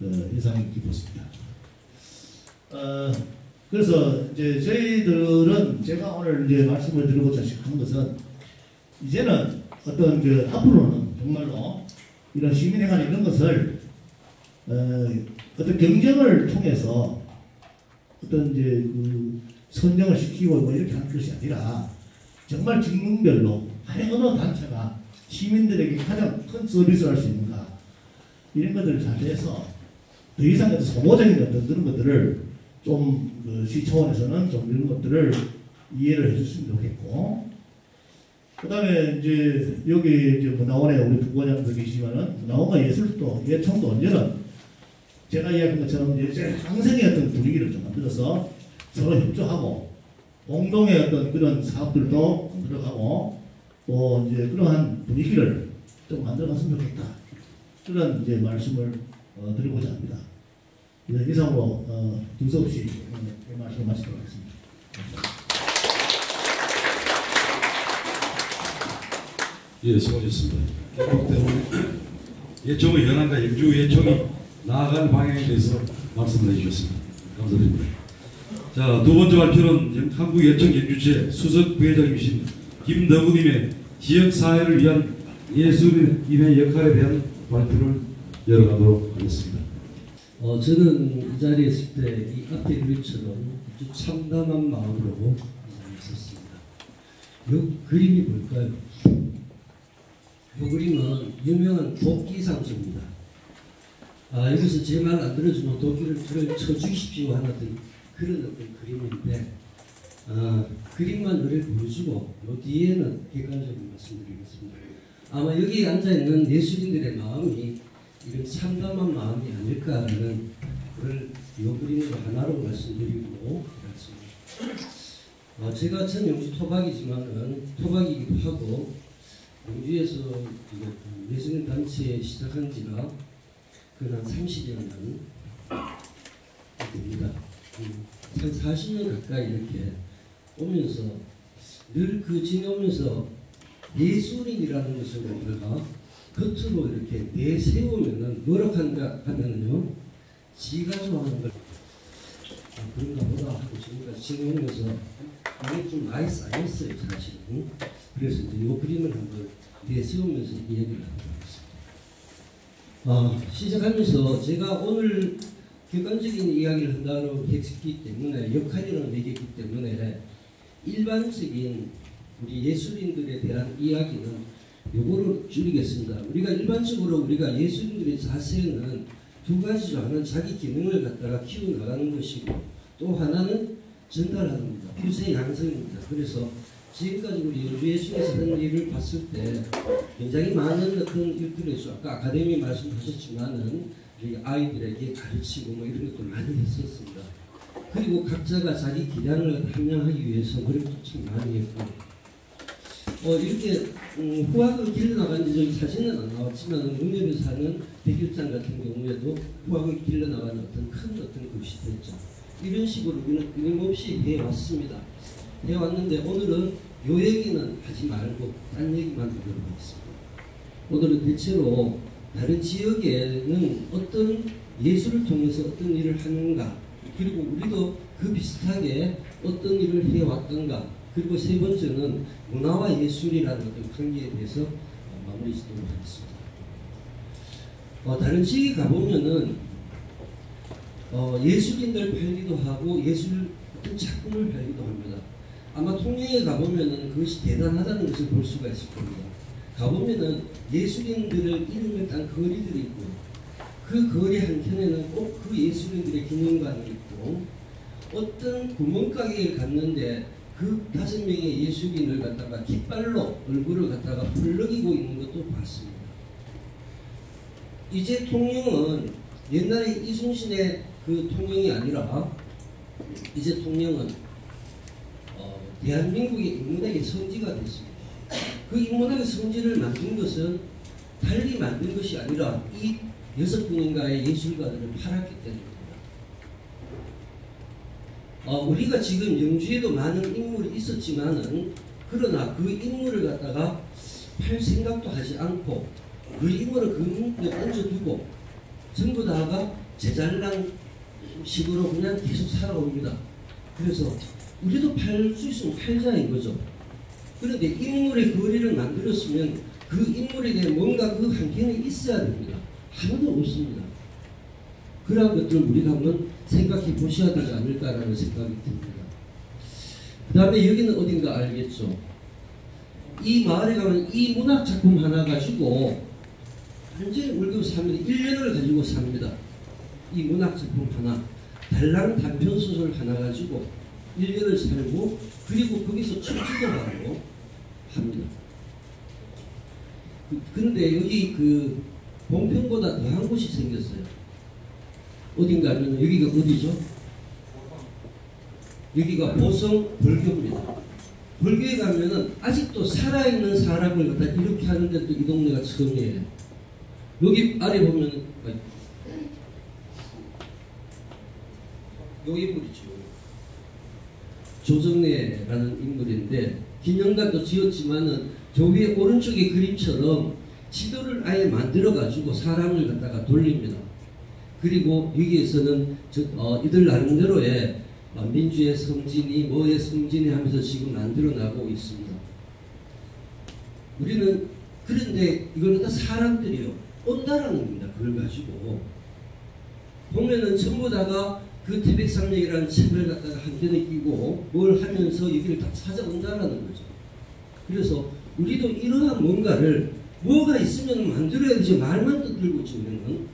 인상이 깊었습니다. 어, 그래서 이제 저희들은 제가 오늘 이제 말씀을 드리고자 하는 것은 이제는 어떤 그 앞으로는 정말로 이런 시민회관 이런 것을 어, 어떤 경쟁을 통해서 어떤 이제 그 선정을 시키고 뭐 이렇게 하는 것이 아니라 정말 직능별로 아니 어느 단체가 시민들에게 가장 큰 서비스를 할 수 있는가. 이런 것들을 잘 해서 더 이상 소모적인 어떤 그런 것들을 좀그 시차원에서는 좀 이런 것들을 이해를 해줬으면 좋겠고. 그 다음에 이제 여기 이제 문화원에 우리 부과장도 계시지만은 문화원과 예술도 예총도 언제는 제가 이야기한 것처럼 이제 항생의 어떤 분위기를 좀 만들어서 서로 협조하고 공동의 어떤 그런 사업들도 들어가고 또 이제 그러한 분위기를 좀 만들어갔으면 좋겠다. 그런 이제 말씀을 어, 드리고자 합니다. 네, 이상으로 어, 두서 없이 어, 말씀을 마치도록 하겠습니다. 예, 수고하셨습니다. 개국 때문에 예총의 현안과 영주 예총이 나아간 방향에 대해서 말씀을 해주셨습니다. 감사드립니다. 자, 두 번째 발표는 한국예청연주체 수석 부회장이신 김덕우님의 지역사회를 위한 예술인의 역할에 대한 발표를 열어가도록 하겠습니다. 어, 저는 이 자리에 있을 때 이 앞에 그림처럼 아주 참담한 마음으로 있었습니다. 이 그림이 뭘까요? 이 그림은 유명한 도끼 상수입니다. 아, 여기서 제 말 안 들어주면 도끼를 저를 쳐주십시오 하는 그런 어떤 그림인데 아, 그림만 노래 보여주고 요 뒤에는 객관적인 말씀드리겠습니다. 아마 여기 앉아있는 예술인들의 마음이 이런 참담한 마음이 아닐까라는 그걸 이 그림으로 하나로 말씀드리고 그렇습니다. 어, 제가 전 영주 토박이지만은 토박이기도 하고 영주에서 예술인 단체 시작한 지가 그한 30여 년 됩니다. 음, 한 40년 가까이 이렇게 오면서 늘 그 지내오면서 예술인이라는 것을 우리가 겉으로 이렇게 내세우면은 뭐라고 한가 하면은요 지가 좋아하는 걸 아, 그런가 보다 하고 지금까지 지내오면서 이게 좀 많이 쌓였어요 사실은. 그래서 이제 이 그림을 한번 내세우면서 이 얘기를 하도록 하겠습니다. 아, 시작하면서 제가 오늘 객관적인 이야기를 한다고 했기 때문에 역할이라는 얘기했기 때문에 일반적인 우리 예술인들에 대한 이야기는 요거를 줄이겠습니다. 우리가 일반적으로 우리가 예술인들의 자세는 두 가지죠. 하나는 자기 기능을 갖다가 키워나가는 것이고 또 하나는 전달하는 겁니다. 후세 양성입니다. 그래서 지금까지 우리 예술에서 하는 일을 봤을 때 굉장히 많은 어떤 일들을 했죠. 아까 아카데미 말씀하셨지만은 우리 아이들에게 가르치고 뭐 이런 것도 많이 했었습니다. 그리고 각자가 자기 기량을 함양하기 위해서 노력도 참 많이 했고 어, 이렇게 음, 후학을 길러나간 지 사진은 안 나왔지만 응답에 사는 백일장 같은 경우에도 후학을 길러나가는 어떤 큰 어떤 글씨 됐죠. 이런 식으로 우리는 끊임없이 해왔습니다. 해왔는데 오늘은 요 얘기는 하지 말고 딴 얘기만 하도록 하겠습니다. 오늘은 대체로 다른 지역에는 어떤 예술을 통해서 어떤 일을 하는가 그리고 우리도 그 비슷하게 어떤 일을 해왔던가 그리고 세 번째는 문화와 예술이라는 어떤 관계에 대해서 어, 마무리 짓도록 하겠습니다. 어, 다른 지역에 가보면은 어, 예술인들 팔기도 하고 예술 어떤 작품을 팔기도 합니다. 아마 통영에 가보면은 그것이 대단하다는 것을 볼 수가 있을 겁니다. 가보면은 예술인들을 이름을 딴 거리들이 있고 그 거리 한켠에는 꼭 그 예술인들의 기념관이 어떤 구멍가게에 갔는데 그 다섯 명의 예술인을 갖다가 깃발로 얼굴을 갖다가 불러기고 있는 것도 봤습니다. 이제 통영은 옛날에 이순신의 그 통영이 아니라 이제 통영은 어, 대한민국의 인문학의 성지가 됐습니다. 그 인문학의 성지를 만든 것은 달리 만든 것이 아니라 이 여섯 분인가의 예술가들을 팔았기 때문입니다. 어, 우리가 지금 영주에도 많은 인물이 있었지만은 그러나 그 인물을 갖다가 팔 생각도 하지 않고 그 인물을 그 문에 얹어두고 전부 다가 제잘난 식으로 그냥 계속 살아옵니다. 그래서 우리도 팔 수 있으면 팔자 이거죠. 그런데 인물의 거리를 만들었으면 그 인물에 대해 뭔가 그 한켠에 있어야 됩니다. 하나도 없습니다. 그러한 것들을 우리가 한번 생각해 보셔야 되지 않을까라는 생각이 듭니다. 그 다음에 여기는 어딘가 알겠죠? 이 마을에 가면 이 문학 작품 하나 가지고 완전히 월급 삽니다. 1년을 가지고 삽니다. 이 문학 작품 하나, 달랑 단편 소설 하나 가지고 1년을 살고 그리고 거기서 출지도 하고 합니다. 그- 그런데 여기 그 봉평보다 더한 곳이 생겼어요. 어딘가 하면 여기가 어디죠? 여기가 보성 불교입니다. 불교에 가면은 아직도 살아있는 사람을 갖다 이렇게 하는데 또이 동네가 처음이에요. 여기 아래 보면 요 인물이죠. 조정래라는 인물인데 기념관도 지었지만은 교회 오른쪽의 그림처럼 지도를 아예 만들어 가지고 사람을 갖다가 돌립니다. 그리고 여기에서는 저, 어, 이들 나름대로의 어, 민주의 성진이 뭐의 성진이 하면서 지금 만들어 나가고 있습니다. 우리는 그런데 이걸 다 사람들이요 온다라는 겁니다. 그걸 가지고 보면은 전부 다가 그 태백산맥이라는 책을 갖다가 한 편에 끼고 뭘 하면서 여기를 다 찾아온다라는 거죠. 그래서 우리도 이러한 뭔가를 뭐가 있으면 만들어야 되지 말만 들고 지면은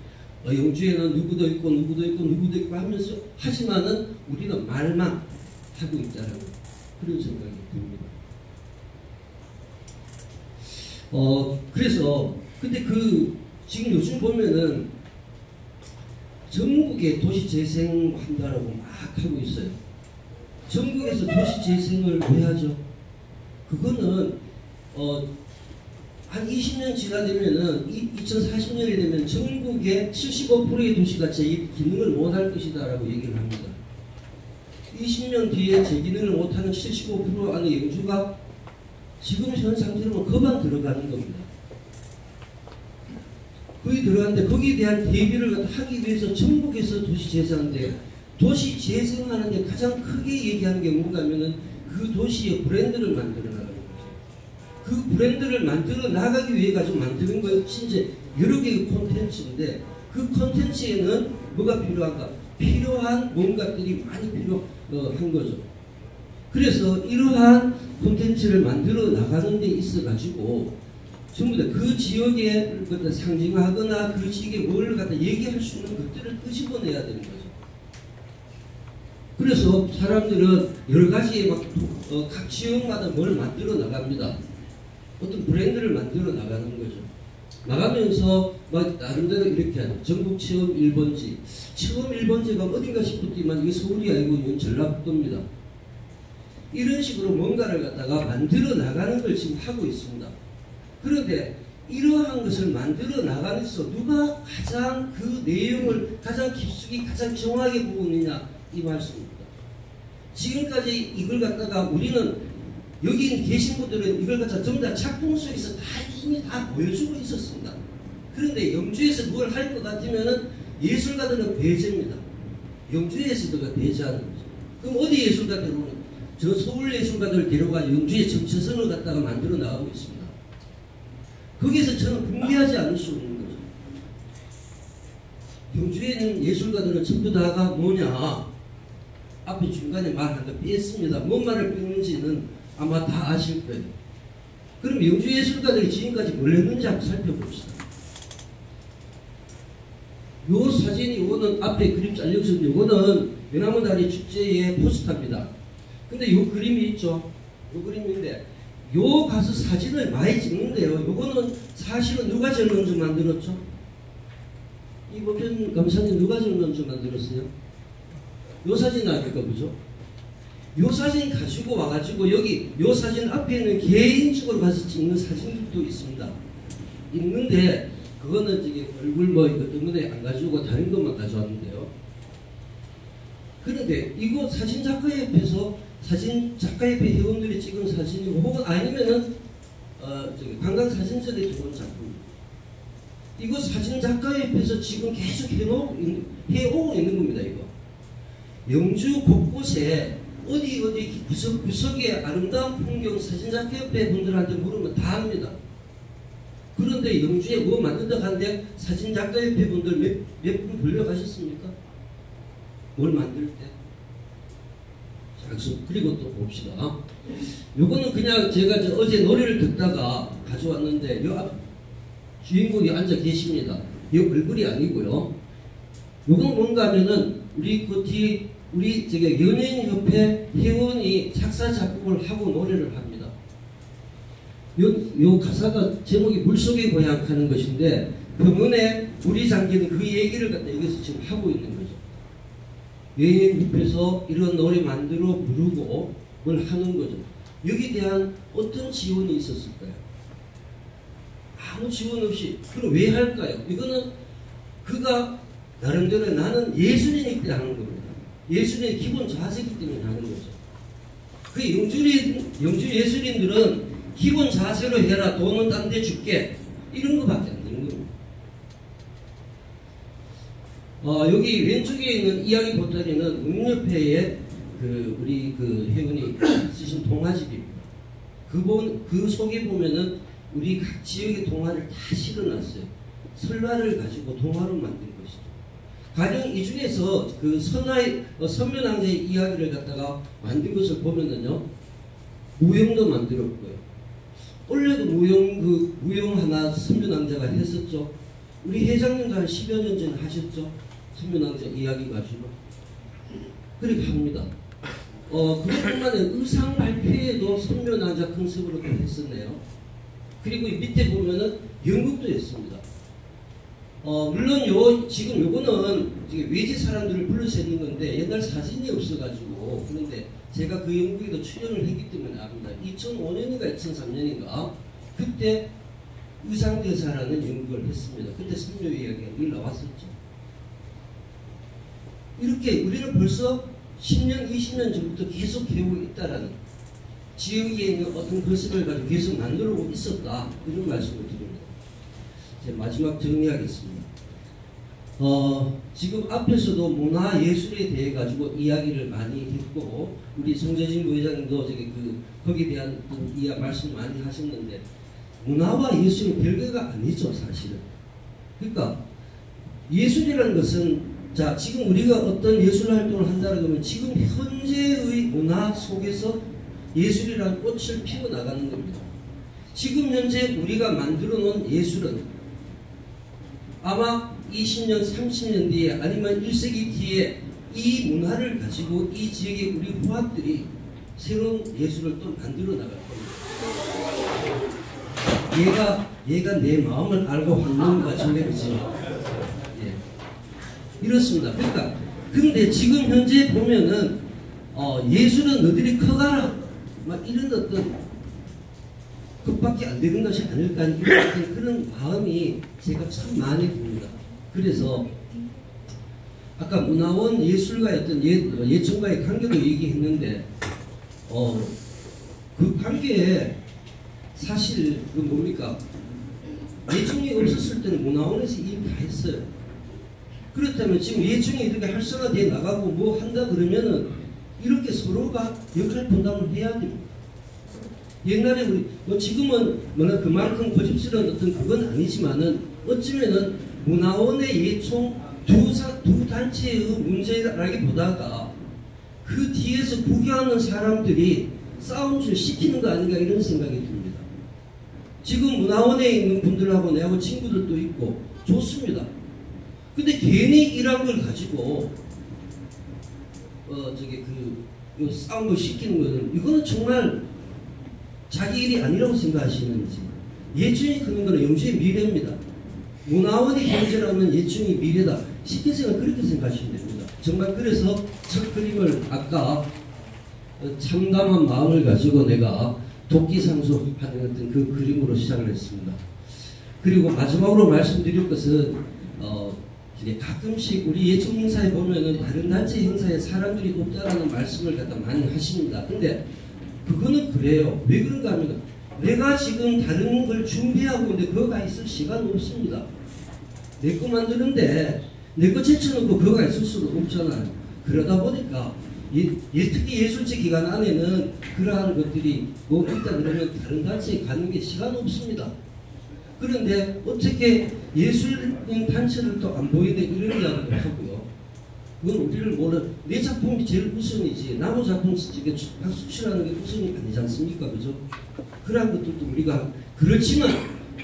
어, 영주에는 누구도 있고 누구도 있고 누구도 있고 하면서 하지만은 우리는 말만 하고 있다는 그런 생각이 듭니다. 어 그래서 근데 그 지금 요즘 보면은 전국에 도시 재생한다라고 막 하고 있어요. 전국에서 도시 재생을 왜 하죠? 그거는 어, 한 20년 지나 되면은 2040년이 되면 전국의 75%의 도시가 제 기능을 못할 것이다라고 얘기를 합니다. 20년 뒤에 제 기능을 못하는 75% 안에 영주가 지금 현 상태로는 그만 들어가는 겁니다. 거기 들어갔는데 거기에 대한 대비를 하기 위해서 전국에서 도시 재생인데 도시 재생하는데 가장 크게 얘기하는 게 뭔가 하면은 그 도시의 브랜드를 만들어 나가는 거죠. 그 브랜드를 만들어 나가기 위해 가지고 만드는 것이 이제 여러 개의 콘텐츠인데 그 콘텐츠에는 뭐가 필요한가? 필요한 뭔가들이 많이 필요한 거죠. 그래서 이러한 콘텐츠를 만들어 나가는 데 있어 가지고 전부 다 그 지역에 상징하거나 그 지역에 뭘 갖다 얘기할 수 있는 것들을 끄집어내야 되는 거죠. 그래서 사람들은 여러 가지의 막, 어, 각 지역마다 뭘 만들어 나갑니다. 어떤 브랜드를 만들어 나가는 거죠. 나가면서 막 나름대로 이렇게 하죠. 전국 체험 1번지. 체험 1번지가 어딘가 싶었지만 이게 서울이 아니고 이건 전라북도입니다. 이런 식으로 뭔가를 갖다가 만들어 나가는 걸 지금 하고 있습니다. 그런데 이러한 것을 만들어 나가면서 누가 가장 그 내용을 가장 깊숙이 가장 정확하게 보고 있느냐 이 말씀입니다. 지금까지 이걸 갖다가 우리는 여기 계신 분들은 이걸 갖다 전부 다 작품 속에서 다 이미 다 보여주고 있었습니다. 그런데 영주에서 뭘 할 것 같으면은 예술가들은 배제입니다. 영주에서도가 배제하는 거죠. 그럼 어디 예술가 데려오는? 저 서울 예술가들 데려가 영주의 정체성을 갖다가 만들어 나가고 있습니다. 거기에서 저는 분개하지 않을 수 없는 거죠. 경주에 있는 예술가들은 전부 다가 뭐냐? 앞에 중간에 말한 거 뺐습니다. 뭔 말을 뺐는지는 아마 다 아실 거예요. 그럼 영주 예술가들이 지금까지 뭘 했는지 한번 살펴봅시다. 요 사진이 요거는 앞에 그림 잘려있는데 요거는 연화문다리 축제의 포스터입니다. 근데 요 그림이 있죠. 요 그림인데 요 가서 사진을 많이 찍는데요. 요거는 사실은 누가 먼저 만들었죠? 이보편 감사님 누가 먼저 만들었어요? 요 사진 아닐까 보죠? 요 사진 가지고 와가지고 여기 요 사진 앞에는 개인적으로 가서 찍는 사진들도 있습니다. 있는데 그거는 저기 얼굴 뭐 이거 때문에 안 가지고 다른 것만 가져왔는데요. 그런데 이거 사진 작가협회에서 사진 작가협회 회원들이 찍은 사진이고 혹은 아니면은 어 관광 사진전에 들어온 작품. 이거 사진 작가협회에서 지금 계속 해놓 해오고 있는 겁니다. 이거 영주 곳곳에 어디 어디 구석 구석에 아름다운 풍경 사진작가협회 분들한테 물으면 다 합니다. 그런데 영주에 뭐 만든다 하는데 사진작가 협회 분들 몇, 몇분 불려가셨습니까? 뭘 만들 때? 자, 그리고 또 봅시다. 요거는 그냥 제가 저 어제 노래를 듣다가 가져왔는데 요 앞 주인공이 앉아 계십니다. 이 얼굴이 아니고요. 요건 뭔가 하면은 우리 그 뒤에 우리 저기 연예인협회 회원이 작사 작곡을 하고 노래를 합니다. 요, 요 가사가 제목이 물속의 고향하는 것인데 병원에 우리 장기는 그 얘기를 갖다 여기서 지금 하고 있는 거죠. 연예인협회에서 이런 노래 만들어 부르고 뭘 하는 거죠. 여기에 대한 어떤 지원이 있었을까요? 아무 지원 없이 그럼 왜 할까요? 이거는 그가 나름대로 나는 예술인이기 하는 겁니다. 예술의 기본 자세이기 때문에 하는 거죠. 그 영주인, 영주 예술인들은 기본 자세로 해라 돈은 딴 데 줄게 이런 거밖에 안 되는 겁니다. 어, 여기 왼쪽에 있는 이야기 보따리는 응협회의 그 우리 그 회원이 쓰신 동화집입니다. 그 본 그 속에 보면은 우리 각 지역의 동화를 다 실어놨어요. 설화를 가지고 동화로 만든 가령 이 중에서 그 선화의 어, 선면왕자의 이야기를 갖다가 만든 것을 보면은요 무용도 만들었고요. 원래도 무용 그 무용 하나 선면왕자가 했었죠. 우리 회장님도 한 10여 년 전에 하셨죠. 선면왕자 이야기 가지고 그렇게 합니다. 어 그것뿐만 아니라 의상 발표에도 선면왕자 컨셉으로 또 했었네요. 그리고 이 밑에 보면은 연극도 했습니다. 어, 물론 요, 지금 요거는 외지 사람들을 불러서 있는 건데 옛날 사진이 없어가지고 그런데 제가 그 연극에도 출연을 했기 때문에 압니다. 2005년인가 2003년인가 그때 의상대사라는 연극을 했습니다. 그때 선묘 이야기가 늘 나왔었죠. 이렇게 우리는 벌써 10년, 20년 전부터 계속 배우고 있다라는 지역에 있는 어떤 컨셉을 가지고 계속 만들어오고 있었다. 이런 말씀을 드립니다. 이제 마지막 정리하겠습니다. 어, 지금 앞에서도 문화 예술에 대해 가지고 이야기를 많이 했고 우리 성재진 부회장님도 저기 그 거기에 대한 이야 말씀 많이 하셨는데 문화와 예술은 별개가 아니죠 사실은. 그러니까 예술이라는 것은 자 지금 우리가 어떤 예술 활동을 한다는 거면 지금 현재의 문화 속에서 예술이라는 꽃을 피워 나가는 겁니다. 지금 현재 우리가 만들어 놓은 예술은 아마 20년, 30년 뒤에 아니면 1세기 뒤에 이 문화를 가지고 이 지역의 우리 후학들이 새로운 예술을 또 만들어 나갈 겁니다. 얘가 얘가 내 마음을 알고 황론과 전례이지 예. 이렇습니다. 그러니까 근데 지금 현재 보면은 어, 예술은 너희들이 커가라 막 이런 어떤 그밖에 안 되는 것이 아닐까 이런 그런 마음이 제가 참 많이 듭니다. 그래서 아까 문화원 예술가의 어떤 예, 예천과의 관계도 얘기했는데 어, 그 관계에 사실 그 뭡니까 예청이 없었을 때는 문화원에서 일 다 했어요. 그렇다면 지금 예청이 이렇게 활성화돼 나가고 뭐 한다 그러면은 이렇게 서로가 역할 분담을 해야 됩니다. 옛날에 우리 뭐 지금은 뭐나 그만큼 고집스러운 어떤 그건 아니지만은 어쩌면은 문화원의 예총 두, 단체의 문제라기보다가 그 뒤에서 구경하는 사람들이 싸움을 시키는 거 아닌가 이런 생각이 듭니다. 지금 문화원에 있는 분들하고 내하고 친구들도 있고 좋습니다. 근데 괜히 이런 걸 가지고 어 저기 그 싸움을 시키는 거는 이거는 정말 자기 일이 아니라고 생각하시는지 예충이 크는 거는 영주의 미래입니다. 문화원이 경제라면 예충이 미래다. 쉽게 생각 그렇게 생각하시면 됩니다. 정말 그래서 첫 그림을 아까 참담한 마음을 가지고 내가 도끼상수 하는 어떤 그 그림으로 시작을 했습니다. 그리고 마지막으로 말씀드릴 것은 어, 가끔씩 우리 예청 행사에 보면은 다른 단체 행사에 사람들이 없다라는 말씀을 갖다 많이 하십니다. 근데 그거는 그래요. 왜 그런가 하면 내가 지금 다른 걸 준비하고 있는데 그거가 있을 시간 없습니다. 내 거 만드는데 내 거 제쳐놓고 그거가 있을 수도 없잖아요. 그러다 보니까 예, 예, 특히 예술제 기간 안에는 그러한 것들이 뭐 있다 그러면 다른 단체에 가는 게 시간 없습니다. 그런데 어떻게 예술인 단체를 또 안 보이는데 이런 이야기를 하고요. 그건 우리를 몰라. 내 작품이 제일 우선이지. 나무 작품 이게 박수 치라는 게 우선이 아니지 않습니까? 그죠? 그러한 것들도 우리가, 그렇지만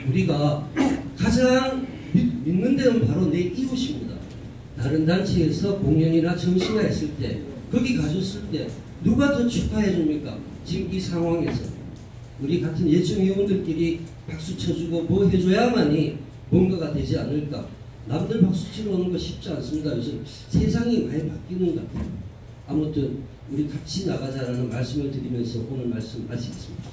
우리가 가장 데는 바로 내 이웃입니다. 다른 단체에서 공연이나 전시가 했을 때, 거기 가셨을 때, 누가 더 축하해 줍니까? 지금 이 상황에서. 우리 같은 예청위원들끼리 박수 쳐주고 뭐 해줘야만이 뭔가가 되지 않을까. 남들 박수 치러 오는 거 쉽지 않습니다. 요즘 세상이 많이 바뀌는 것 같아요. 아무튼 우리 같이 나가자라는 말씀을 드리면서 오늘 말씀 마치겠습니다.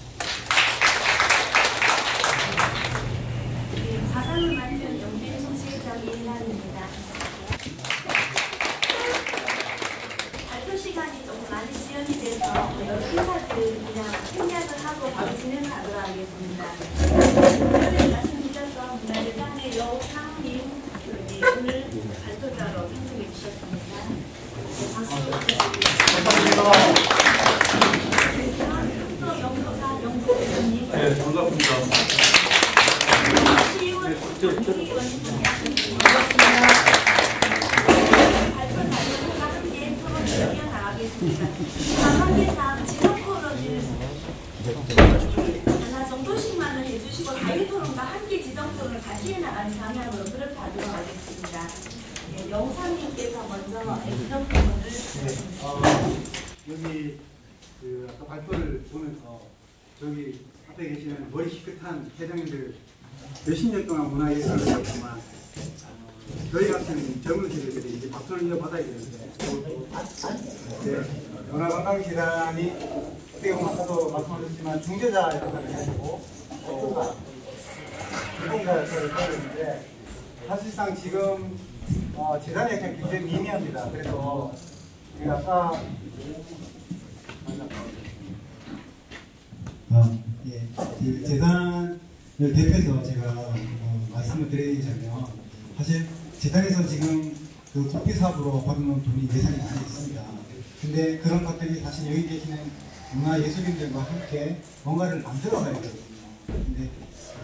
문화예술인들과 함께 뭔가를 만들어 가야 되거든요. 근데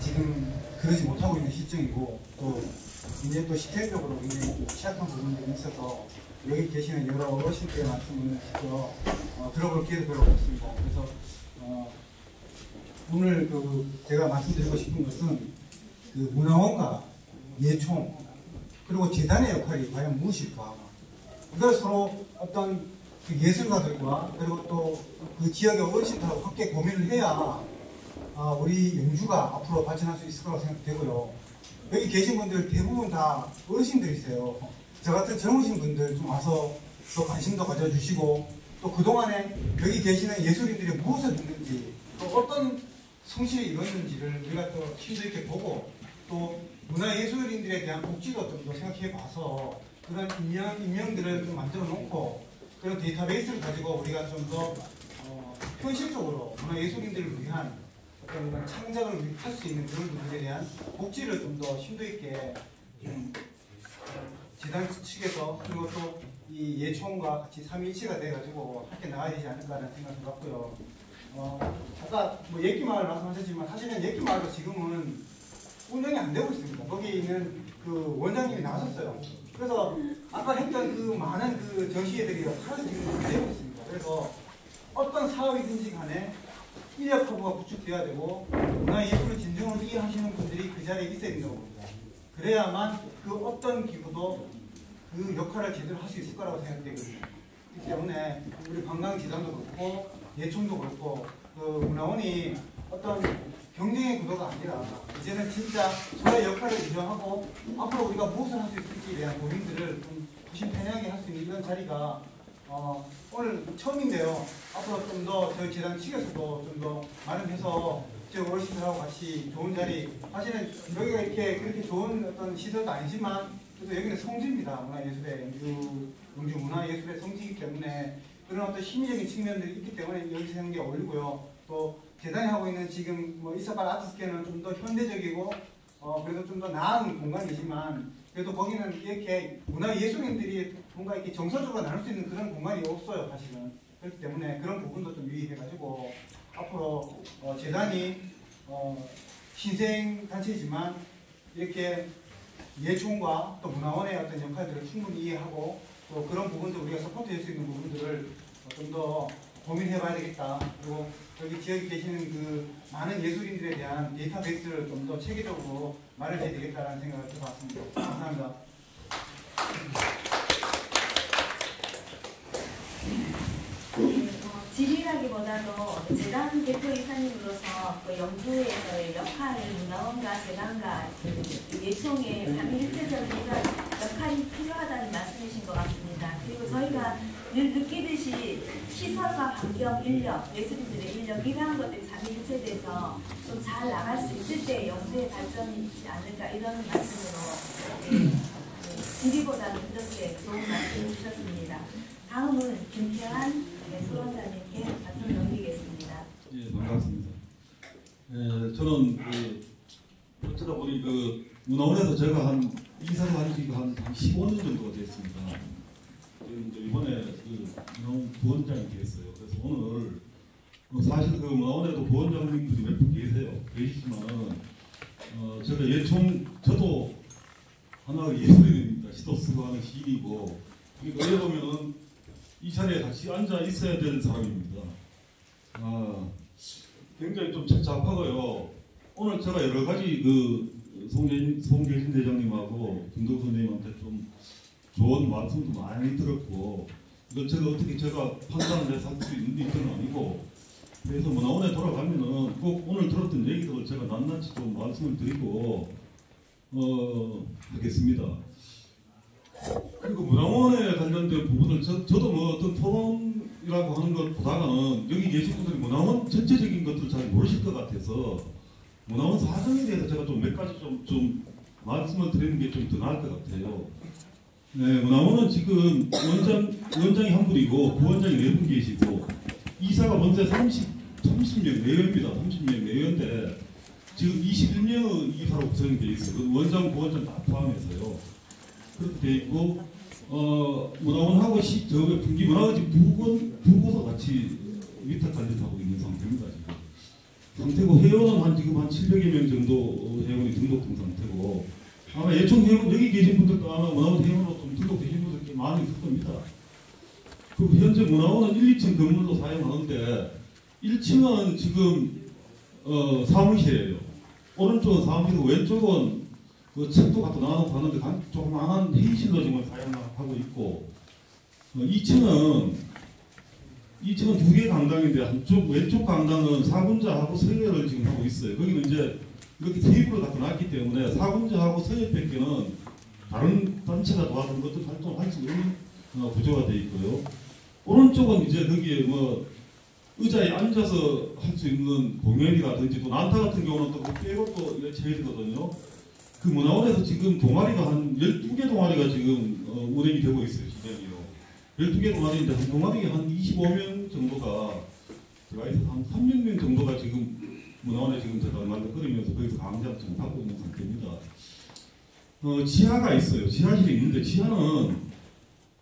지금 그러지 못하고 있는 시점이고 또 이제 또 시대적으로 굉장히 취약한 부분들이 있어서 여기 계시는 여러 어르신들의 말씀을 직접 어, 들어볼 기회도 별로 없습니다. 그래서 어, 오늘 그 제가 말씀드리고 싶은 것은 그 문화원과 예총 그리고 재단의 역할이 과연 무엇일까? 그걸 서로 어떤 그 예술가들과 그리고 또 그 지역의 어르신들하고 함께 고민을 해야 아, 우리 영주가 앞으로 발전할 수 있을 거라고 생각되고요. 여기 계신 분들 대부분 다 어르신들이세요. 저 같은 젊으신 분들 좀 와서 또 관심도 가져주시고 또 그동안에 여기 계시는 예술인들이 무엇을 했는지 또 어떤 성실히 이뤘는지를 우리가 또 힘도 있게 보고 또 문화예술인들에 대한 복지도 좀더 생각해 봐서 그런 인명, 인명들을 좀 만들어 놓고 그런 데이터베이스를 가지고 우리가 좀더 어, 현실적으로 문화예술인들을 위한 어떤 그런 창작을 할 수 있는 그런 부분에 대한 복지를 좀 더 심도 있게 좀 재단 측에서 그리고 또 이 예총과 같이 삼위일체가 돼가지고 함께 나가야 되지 않을까라는 생각을 갖고요. 어, 아까 뭐 예끼마을 말씀하셨지만 사실은 예끼마을도 지금은 운영이 안 되고 있습니다. 거기 있는 그 원장님이 나섰어요. 그래서 아까 했던 그 많은 그 전시회들이 안 되고 있습니다. 그래서 어떤 사업이든지 간에 인력 허브가 구축돼야 되고 문화 예술을 진정으로 이해하시는 분들이 그 자리에 있어야 된다고 봅니다. 그래야만 그 어떤 기구도 그 역할을 제대로 할 수 있을 거라고 생각되거든요. 그렇기 때문에 우리 관광지단도 그렇고 예총도 그렇고 그 문화원이 어떤 경쟁의 구도가 아니라 이제는 진짜 저의 역할을 인정하고 앞으로 우리가 무엇을 할 수 있을지에 대한 고민들을 좀 부심탄회하게 할 수 있는 이런 자리가 어, 오늘 처음인데요. 앞으로 좀 더 저희 재단 측에서도 좀 더 마련해서 제 어르신들하고 같이 좋은 자리 사실은 여기가 이렇게 그렇게 좋은 어떤 시설도 아니지만 그래도 여기는 성지입니다. 문화예술의 영주, 영주 문화예술의 성지이기 때문에 그런 어떤 심리적인 측면들이 있기 때문에 여기서 하는 게 어울리고요. 또 재단이 하고 있는 지금 뭐 이사발 아트스케는 좀 더 현대적이고 어 그래도 좀 더 나은 공간이지만 그래도 거기는 이렇게 문화 예술인들이 뭔가 이렇게 정서적으로 나눌 수 있는 그런 공간이 없어요 사실은 그렇기 때문에 그런 부분도 좀 유의해가지고 앞으로 어 재단이 어 신생 단체이지만 이렇게 예총과 또 문화원의 어떤 역할들을 충분히 이해하고 또 그런 부분들 우리가 서포트할 수 있는 부분들을 좀 더 고민해봐야 되겠다. 그리고 여기 지역에 계시는 그 많은 예술인들에 대한 데이터베이스를 좀 더 체계적으로 마련해야 되겠다라는 생각을 해봤습니다. 감사합니다. 어, 질의라기보다도 재단 대표 이사님으로서 그 영주에서의 역할을 문화원과 재단과 그 예총의 삼일체적인 이런 역할이 필요하다는 말씀이신 것 같습니다. 그리고 저희가 늘 느끼듯이 시설과 환경, 인력, 예술인들의 인력 이러한 것들이 삼일체돼서 좀 잘 나갈 수 있을 때 영주의 발전이 있지 않을까 이런 말씀으로 네, 네, 그렇게 좋은 말씀을 주셨습니다. 다음은 김태환 네, 토론자님께 발언 넘기겠습니다. 예, 반갑습니다. 예, 저는 그 어쩌다 보니 그 문화원에서 제가 한 이사를 한 지가 한 15년 정도 됐습니다. 이제 이번에 그 부원장이 됐어요. 그래서 오늘 어, 사실 그 문화원에도 부원장님들이 몇 분 계세요. 계시지만은 어, 제가 예총 저도 하나의 예술인입니다. 시도 쓰고 하는 시인이고 그러니까 어떻게 보면은 이 자리에 같이 앉아 있어야 되는 사람입니다. 아, 굉장히 좀 착잡하고요. 오늘 제가 여러 가지 그 송재, 송재신 대장님하고 김동 선생님한테 좀 좋은 말씀도 많이 들었고 이건 제가 어떻게 제가 판단을 해서 할 수 있는 일은 아니고 그래서 문화원에 돌아가면은 꼭 오늘 들었던 얘기들을 제가 낱낱이 좀 말씀을 드리고 어 하겠습니다. 그리고 문화원에 관련된 부분을 저, 저도 뭐 어떤 토론이라고 하는 것보다는 여기 계신 분들이 문화원 전체적인 것들을 잘 모르실 것 같아서 문화원 사정에 대해서 제가 좀 몇 가지 좀, 좀 말씀을 드리는 게 좀 더 나을 것 같아요. 네, 문화원은 지금 원장, 원장이 한 분이고 부원장이 네 분 계시고 이사가 먼저 30, 30명 내외입니다. 30명 내외인데 지금 21명은 이사로 구성이 되어 있어요. 그 원장, 부원장 다 포함해서요. 그렇게 되어 있고 어, 문화원하고 시, 저 분기문화원이 두 곳, 두 곳을 같이 위탁 관리하고 있는 상태입니다. 지금. 상태고 회원은 한 지금 한 700여 명 정도 회원이 등록된 상태고 아마 예총 회원 여기 계신 분들도 아마 문화원 회원으로 좀 등록되신 분들 꽤 많이 있을 겁니다. 그리고 현재 문화원은 1, 2층 건물로 사용하는데 1층은 지금 어, 사무실이에요. 오른쪽은 사무실이고 왼쪽은 그 책도 갖다 놔놓고 하는데 간- 조그마한 회의실로 지금 사용하고 있고 어, 2층은 2층은 두 개 강당인데 한쪽 왼쪽 강당은 사군자하고 서예를 지금 하고 있어요. 거기는 이제 이렇게 테이블을 갖다 놨기 때문에 사군자하고 서예밖에는 다른 단체가 도와주는 것도 활동할 수 있는 어, 구조가 되어 있고요. 오른쪽은 이제 거기에 뭐 의자에 앉아서 할 수 있는 공연이라든지 또 난타 같은 경우는 또 빼고 또 이렇게 체이거든요. 그 문화원에서 지금 동아리가 한 12개 동아리가 지금 어, 운행이 되고 있어요. 진행이요. 12개 동아리인데 한 동아리에 한 25명 정도가 들어가 있어서 한 300명 정도가 지금 문화원에 지금 제가 얼마 전에 끓이면서 거기서 강좌를 지금 받고 있는 상태입니다. 어, 지하가 있어요. 지하실이 있는데 지하는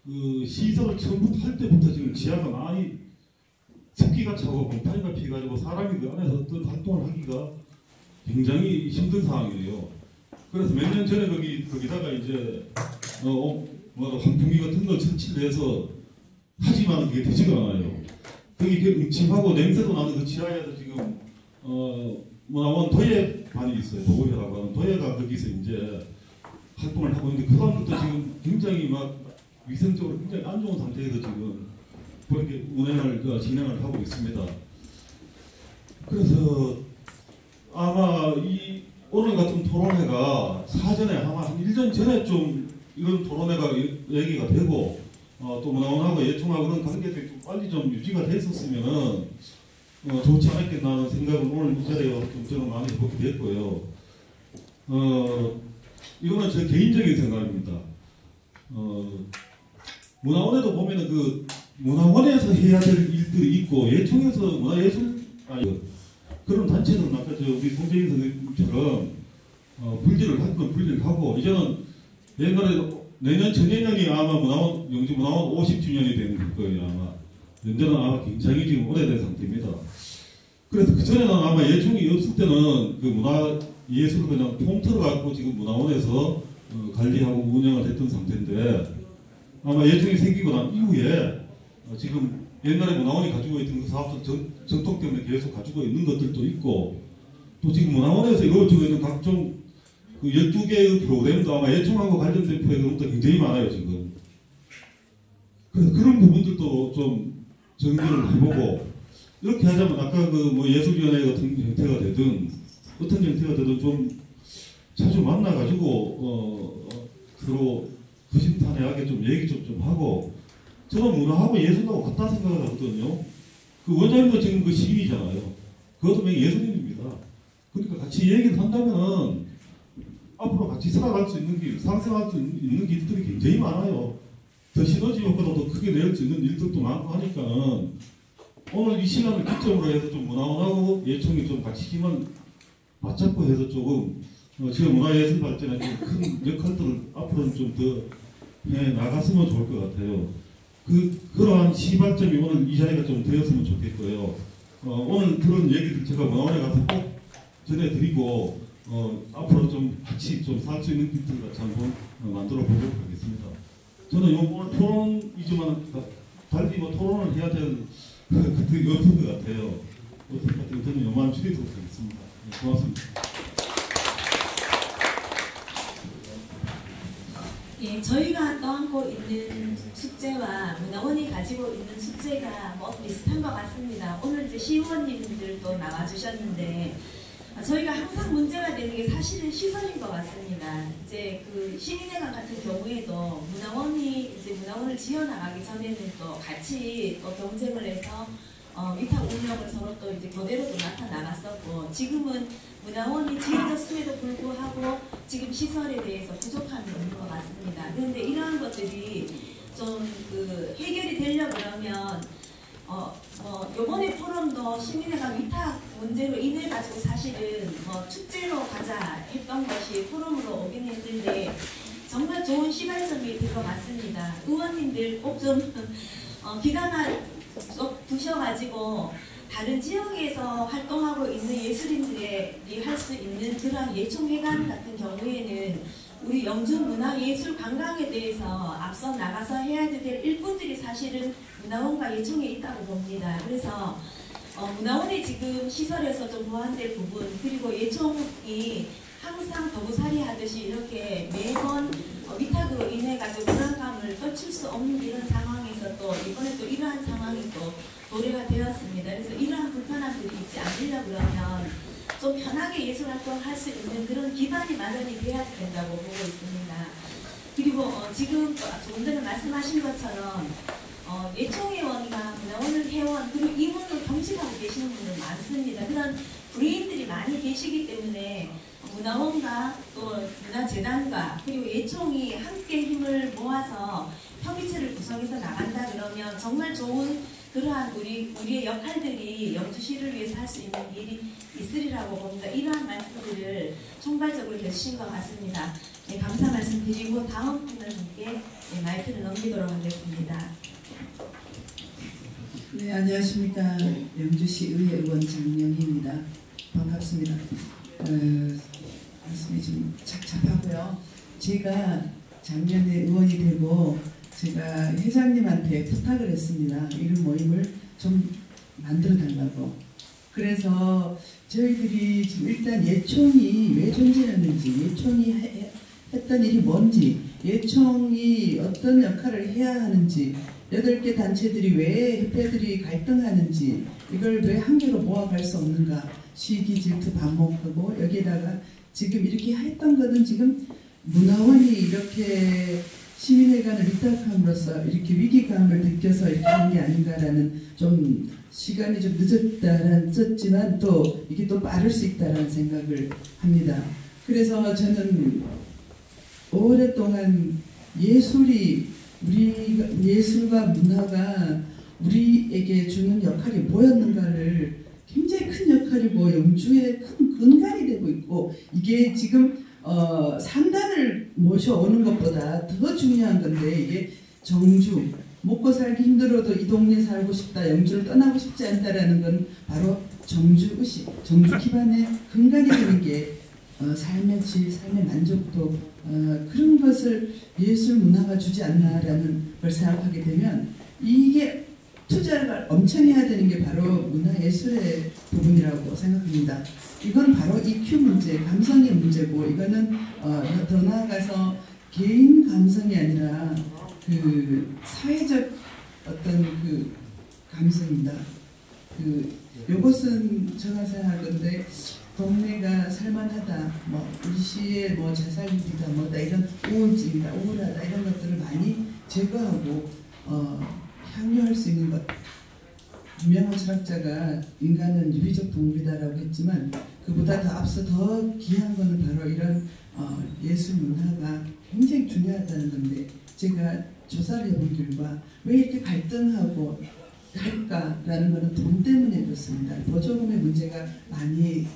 그 시설을 처음부터 할 때부터 지금 지하가 많이 습기가 차고 공파리가 피가지고 사람이 그 안에서 어떤 활동을 하기가 굉장히 힘든 상황이에요. 그래서 몇 년 전에 거기 거기다가 이제 어, 뭐 환풍기 같은 거 설치를 해서 하지만 그게 되지가 않아요. 거기 그 음침하고 냄새도 나는 그 지하에서 지금 어 문화원 도예 반이 있어요. 도예라고 하는 도예가 거기서 이제 활동을 하고 있는데 그 사람들도 지금 굉장히 막 위생적으로 굉장히 안 좋은 상태에서 지금 그렇게 운행을 그 진행을 하고 있습니다. 그래서 아마 이 오늘 같은 토론회가 사전에 아마 한 1년 전에 좀 이런 토론회가 얘기가 되고 어, 또 문화원하고 예총하고 그런 관계들이 좀 빨리 좀 유지가 됐었으면은 어, 좋지 않았겠나 하는 생각은 오늘 이 자리에 와서 좀 저는 많이 해보게 됐고요. 어, 이거는 제 개인적인 생각입니다. 어, 문화원에도 보면은 그 문화원에서 해야 될 일들이 있고 예총에서 문화예술 아, 그런 단체들은 아까 저 우리 송재인 선생님처럼 어, 분리를 할건 분리를 하고 이제는 옛날에 내년 전내년이 아마 문화원 영주 문화원 50주년이 되는 거예요 아마 연대는 아마 굉장히 지금 오래된 상태입니다. 그래서 그 전에는 아마 예총이 없을 때는 그 문화 예술을 그냥 통틀어 갖고 지금 문화원에서 어, 관리하고 운영을 했던 상태인데 아마 예총이 생기고 난 이후에 어, 지금 옛날에 문화원이 가지고 있던 그 사업적 전, 전통 때문에 계속 가지고 있는 것들도 있고 또 지금 문화원에서 이루어지고 있는 각종 그 12개의 프로그램도 아마 예총하고 관련된 프로그램도 굉장히 많아요 지금. 그래서 그런 부분들도 좀 정리를 해보고 이렇게 하자면 아까 그 뭐 예술위원회 같은 형태가 되든 어떤 형태가 되든 좀 자주 만나가지고 어, 어, 서로 허심탄회하게 좀 얘기 좀, 좀 하고 저는 문화하고 예술하고 같다 생각을 하거든요. 그 원장님도 지금 그 시인이잖아요. 그것도 명 예술인입니다. 그러니까 같이 얘기를 한다면은 앞으로 같이 살아갈 수 있는 길, 상생할 수 있는 길들이 굉장히 많아요. 더 시너지 효과도 더 크게 낼 수 있는 일들도 많고 하니까는 오늘 이 시간을 기점으로 해서 좀 문화원하고 예총이 좀 같이 힘을 맞잡고 해서 조금 어, 지금 문화예술 발전에 좀큰 역할들을 앞으로는 좀 더 해 나갔으면 좋을 것 같아요. 그 그러한 시발점이 오늘 이 자리가 좀 되었으면 좋겠고요. 어, 오늘 그런 얘기들 제가 문화원에 가서 꼭 전해드리고 어, 앞으로 좀 같이 좀 살 수 있는 길들을 같이 한번 어, 만들어 보도록 하겠습니다. 저는 요 오늘 토론이지만 다- 달리 뭐 토론을 해야 될 그, 그, 없는 것 같아요. 어떨 것 같아요. 저는 요만 줄이도록 하겠습니다. 네, 고맙습니다. 예, 저희가 떠안고 있는 숙제와 문화원이 가지고 있는 숙제가 뭐 비슷한 것 같습니다. 오늘 이제 시의원님들도 나와주셨는데 아, 저희가 항상 문제가 되는 게 사실은 시설인 것 같습니다. 이제 그 시민회관 같은 경우에도 문화원이 이제 문화원을 지어나가기 전에는 또 같이 또 경쟁을 해서 어, 위탁 운영을 서로 또 이제 그대로도 나타나갔었고 지금은 문화원이 지어졌음에도 불구하고 지금 시설에 대해서 부족함이 있는 것 같습니다. 그런데 이러한 것들이 좀 그 해결이 되려 그러면 어, 뭐 요번에 포럼도 시민회관 위탁 문제로 인해 가지고 사실은 뭐 축제로 가자 했던 것이 포럼으로 오긴 했는데 정말 좋은 시발점이 될 것 같습니다. 의원님들 꼭좀 어, 기간을 쏙 두셔가지고 다른 지역에서 활동하고 있는 예술인들이 할 수 있는 그러한 예총회관 같은 경우에는 우리 영주 문화예술 관광에 대해서 앞서 나가서 해야 될 일꾼들이 사실은 문화원과 예총에 있다고 봅니다. 그래서 어, 문화원의 지금 시설에서 좀 보완될 부분 그리고 예총이 항상 도구살이 하듯이 이렇게 매번 어, 위탁으로 인해 가지고 불안감을 떨칠 수 없는 이런 상황에서 또 이번에 또 이러한 상황이 또 도래가 되었습니다. 그래서 이러한 불편함들이 있지 않으려 그러면 좀 편하게 예술 활동을 할 수 있는 그런 기반이 마련이 돼야 된다고 보고 있습니다. 그리고 어, 지금 또 조금 전에 말씀하신 것처럼 어, 예총회원과 문화원을 회원 그리고 임원으로 겸직하고 계시는 분들 많습니다. 그런 부인들이 많이 계시기 때문에 문화원과 또 문화재단과 그리고 예총이 함께 힘을 모아서 협의체를 구성해서 나간다 그러면 정말 좋은 그러한 우리 우리의 역할들이 영주시를 위해서 할 수 있는 일이 있으리라고 봅니다. 이러한 말씀들을 총괄적으로 해주신 것 같습니다. 네, 감사 말씀 드리고 다음 분들께 네, 마이크를 넘기도록 하겠습니다. 네, 안녕하십니까. 영주시 의회 의원 장영희입니다. 반갑습니다. 어, 말씀이 좀 착잡하고요. 제가 작년에 의원이 되고 제가 회장님한테 부탁을 했습니다. 이런 모임을 좀 만들어 달라고. 그래서 저희들이 지금 일단 예총이 왜 존재하는지, 예총이 해- 했던 일이 뭔지, 예총이 어떤 역할을 해야 하는지, 여덟 개 단체들이 왜 협회들이 갈등하는지, 이걸 왜한 개로 모아갈 수 없는가, 시기 질투 반복하고 여기에다가 지금 이렇게 했던 거는 지금 문화원이 이렇게 시민회관을 위탁함으로써 이렇게 위기감을 느껴서 이렇게 한 게 아닌가라는 좀 시간이 좀 늦었다는 썼지만 또 이게 또 빠를 수 있다는 생각을 합니다. 그래서 저는 오랫동안 예술이 우리 예술과 문화가 우리에게 주는 역할이 뭐였는가를 굉장히 큰 역할이고 영주의 큰 근간이 되고 있고 이게 지금 어, 상단을 모셔오는 것보다 더 중요한 건데 이게 정주 먹고 살기 힘들어도 이 동네 살고 싶다 영주를 떠나고 싶지 않다라는 건 바로 정주 의식 정주 기반의 근간이 되는 게 어, 삶의 질 삶의 만족도 어, 그런 것을 예술 문화가 주지 않나라는 걸 생각하게 되면 이게 투자를 엄청 해야 되는 게 바로 문화예술의 부분이라고 생각합니다. 이건 바로 EQ 문제, 감성의 문제고 이거는 어, 더 나아가서 개인 감성이 아니라 그 사회적 어떤 그 감성입니다. 그 요것은 제가 생각할 건데 동네가 살만하다, 뭐 우리 시의 뭐 자살률이다, 뭐다 이런 우울증이다, 우울하다 이런 것들을 많이 제거하고 어, 향유할 수 있는 것. 유명한 철학자가 인간은 유기적 동물이다라고 했지만 그보다 더 앞서 더 귀한 거는 바로 이런 어, 예술 문화가 굉장히 중요하다는 건데 제가 조사를 해본 결과 왜 이렇게 갈등하고 할까라는 것은 돈 때문에 그렇습니다. 보조금의 문제가 많이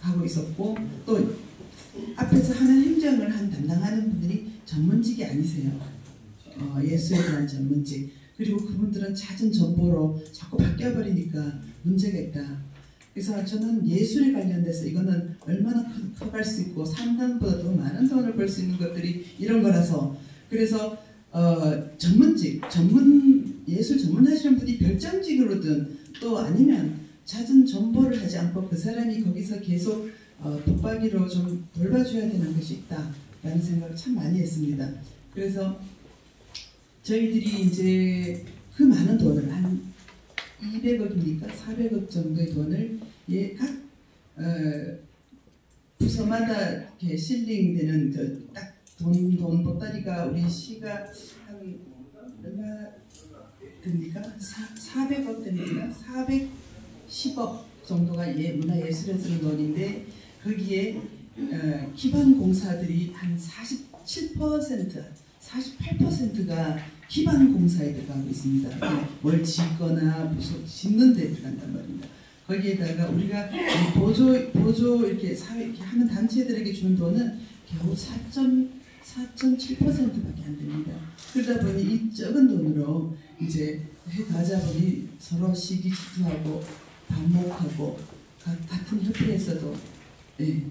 가고 있었고 또 앞에서 하는 행정을 한 담당하는 분들이 전문직이 아니세요. 어, 예술에 대한 전문직. 그리고 그분들은 잦은 정보로 자꾸 바뀌어버리니까 문제가 있다. 그래서 저는 예술에 관련돼서 이거는 얼마나 커- 커갈 수 있고 상당보다 더 많은 돈을 벌 수 있는 것들이 이런 거라서 그래서 어, 전문직, 전문 예술 전문하시는 분이 별장직으로든 또 아니면 잦은 정보를 하지 않고 그 사람이 거기서 계속 어, 독박이로 좀 돌봐줘야 되는 것이 있다라는 생각을 참 많이 했습니다. 그래서 저희들이 이제 그 많은 돈을 한 200억입니까? 400억 정도의 돈을 예, 각 어, 부서마다 이렇게 실링되는 딱돈 돈 보따리가 우리 시가 한 얼마 됩니까? 사, 400억 됩니까? 410억 정도가 예, 문화예술에 쓰는 돈인데 거기에 어, 기반 공사들이 한 47%, 48%가 기반 공사에 들어가고 있습니다. 뭘 짓거나 짓는 데 들어간단 말입니다. 거기에다가 우리가 이 보조 보조 이렇게 사회 이렇게 하는 단체들에게 주는 돈은 겨우 4.4.7%밖에 안 됩니다. 그러다 보니 이 적은 돈으로 이제 해 가자 보니 서로 시기 질투하고 반목하고 가- 같은 협회에서도 예,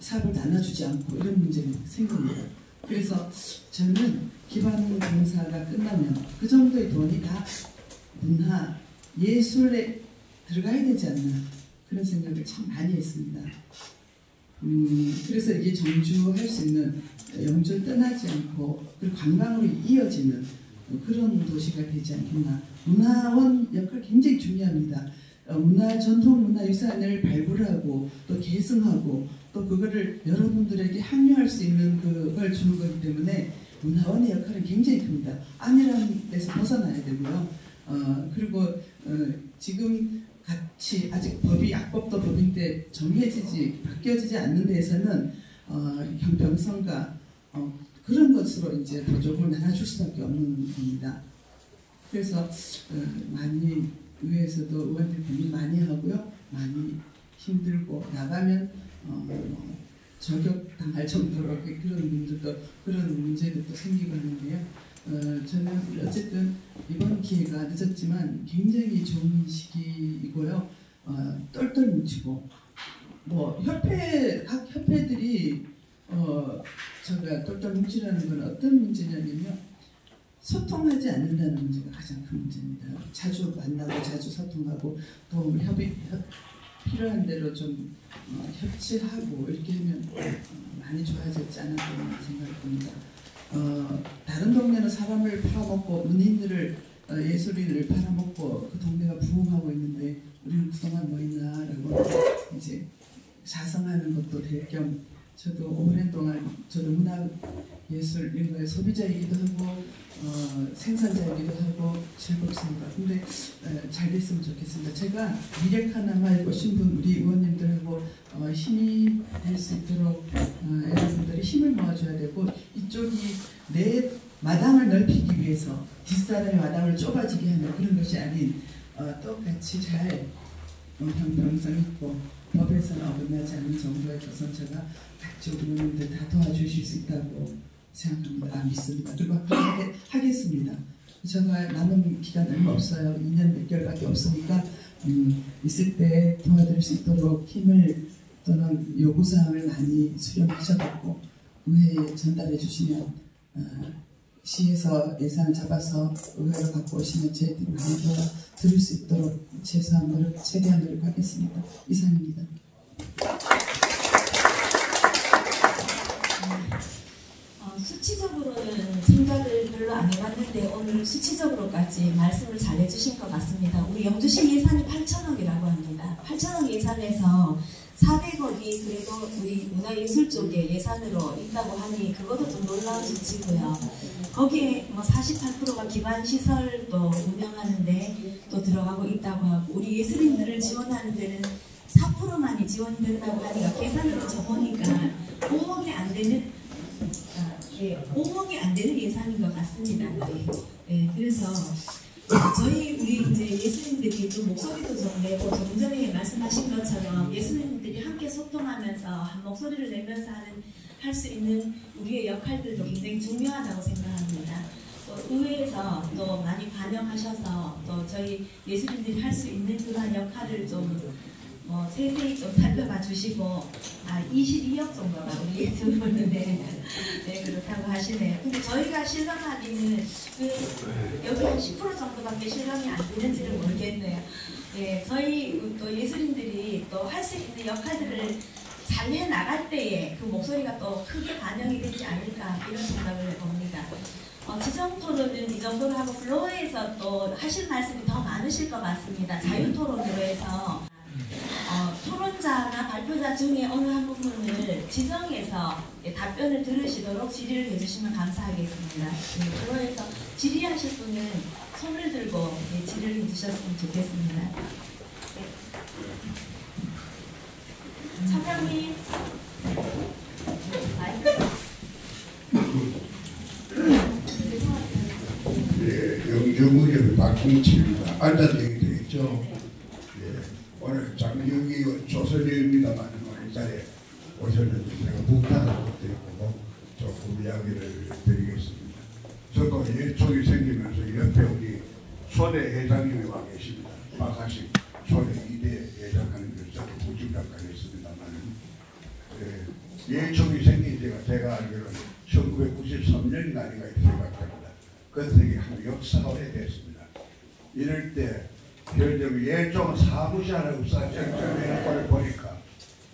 사업을 나눠주지 않고 이런 문제가 생깁니다. 그래서 저는 기반 공사가 끝나면 그 정도의 돈이 다 문화, 예술에 들어가야 되지 않나 그런 생각을 참 많이 했습니다. 음, 그래서 이게 정주할 수 있는 영주를 떠나지 않고 그리고 관광으로 이어지는 그런 도시가 되지 않겠나. 문화원 역할 굉장히 중요합니다. 어, 문화 전통 문화 유산을 발굴하고 또 계승하고 또 그거를 여러분들에게 합류할 수 있는 그걸 주는 거기 때문에 문화원의 역할은 굉장히 큽니다. 안이라는 데서 벗어나야 되고요. 어, 그리고 어, 지금 같이 아직 법이 악법도 법인데 정해지지 바뀌어지지 않는 데에서는 어, 형평성과 어, 그런 것으로 이제 보조금을 나눠줄 수밖에 없는 겁니다. 그래서 어, 많이 의회에서도 의원들 고민 많이 하고요. 많이 힘들고 나가면 어, 뭐 저격당할 정도로 그런 분들도 그런 문제들도 생기고 하는데요. 어, 저는 어쨌든 이번 기회가 늦었지만 굉장히 좋은 시기이고요. 어, 똘똘 뭉치고 뭐 협회 각 협회들이 어, 제가 똘똘 뭉치라는 건 어떤 문제냐면요. 소통하지 않는다는 문제가 가장 큰 문제입니다. 자주 만나고 자주 소통하고 또 협의 협, 필요한 대로 좀 어, 협치하고 이렇게 하면 어, 많이 좋아졌지 않을까 생각이 듭니다. 어, 다른 동네는 사람을 팔아먹고 문인들을 어, 예술인을 팔아먹고 그 동네가 부흥하고 있는데 우리는 그동안 뭐 있나라고 이제 자성하는 것도 될겸 저도 오랜 동안 저도 문화 예술 거에 소비자이기도 하고 어, 생산자이기도 하고 즐겁습니다. 근데 에, 잘 됐으면 좋겠습니다. 제가 미력 하나만 오신 분 우리 의원님들하고 어, 힘이 될 수 있도록 어, 여러분들이 힘을 모아줘야 되고 이쪽이 내 마당을 넓히기 위해서 뒷사람의 마당을 좁아지게 하는 그런 것이 아닌 어, 똑같이 잘 어, 형평성 있고 법에서는 어긋나지 정도의 조선처가 각종 의원님들 다 도와주실 수 있다고 생각합니다. 아, 믿습니다. 그리고 하겠습니다. 제가 남은 기간 얼마 없어요. 2년 몇 개월밖에 없으니까 음, 있을 때 도와드릴 수 있도록 힘을 또는 요구사항을 많이 수렴하셔갖고 의회에 전달해 주시면 어, 시에서 예산을 잡아서 의회로 갖고 오시면 저희들이 많이 도와드릴 수 있도록 최소한 노력, 최대한 노력하겠습니다. 이상입니다. 어, 수치적으로는 생각을 별로 안 해봤는데 오늘 수치적으로까지 말씀을 잘 해주신 것 같습니다. 우리 영주시 예산이 8천억이라고 합니다. 8천억 예산에서 400억이 그래도 우리 문화예술 쪽에 예산으로 있다고 하니 그것도 좀 놀라운 수치고요. 거기에 뭐 48%가 기반 시설도 운영하는데 또 들어가고 있다고 하고 우리 예술인들을 지원하는 데는 4%만이 지원된다고 하니까 계산으로 쳐보니까 5억이 안 되는 아, 예, 5억이 안 되는 예산인 것 같습니다. 네, 네, 그래서 저희 우리 이제 예술인들이 좀 목소리도 좀 내고 조금 전에 말씀하신 것처럼 예술인들이 함께 소통하면서 한 목소리를 내면서 하는 할 수 있는 우리의 역할들도 굉장히 중요하다고 생각합니다. 또 의회에서 또 많이 반영하셔서 또 저희 예술인들이 할 수 있는 그러한 역할을 좀 뭐 세세히 좀 살펴봐 주시고 아 22억 정도가 우리 예술인데 네 그렇다고 하시네요. 근데 저희가 실감하기는 그 여기 한 10% 정도밖에 실감이 안 되는지를 모르겠네요. 예, 저희 또 예술인들이 또 할 수 있는 역할들을 잘해 나갈 때에 그 목소리가 또 크게 반영이 되지 않을까 이런 생각을 해봅니다. 어, 지정 토론은 이 정도로 하고 플로어에서 또 하실 말씀이 더 많으실 것 같습니다. 자유 토론으로 해서 어, 토론자나 발표자 중에 어느 한 부분을 지정해서 예, 답변을 들으시도록 질의를 해주시면 감사하겠습니다. 네, 플로어에서 질의하실 분은 손을 들고 예, 질의를 해주셨으면 좋겠습니다. 네. 마이크 예. 앉아도 되겠죠? 예, 오늘 장영기 조선입니다만 오늘 이 자리에 오셨는데 제가 부탁을 드리고 조금 이야기를 드리겠습니다. 저도 예촉이 생기면서 옆에 우리 초대 회장님이 와 계십니다. 박하식 초대 2대 회장하는 걸 저도 부직감까지 했습니다만 예, 예촉이 생긴 제가 제가 알기로는 1993년이 아닌가 이렇게 생각합니다. 그것이 한 역사가 오래됐습니다. 이럴 때 별점 예종 사무실 정점에 걸 보니까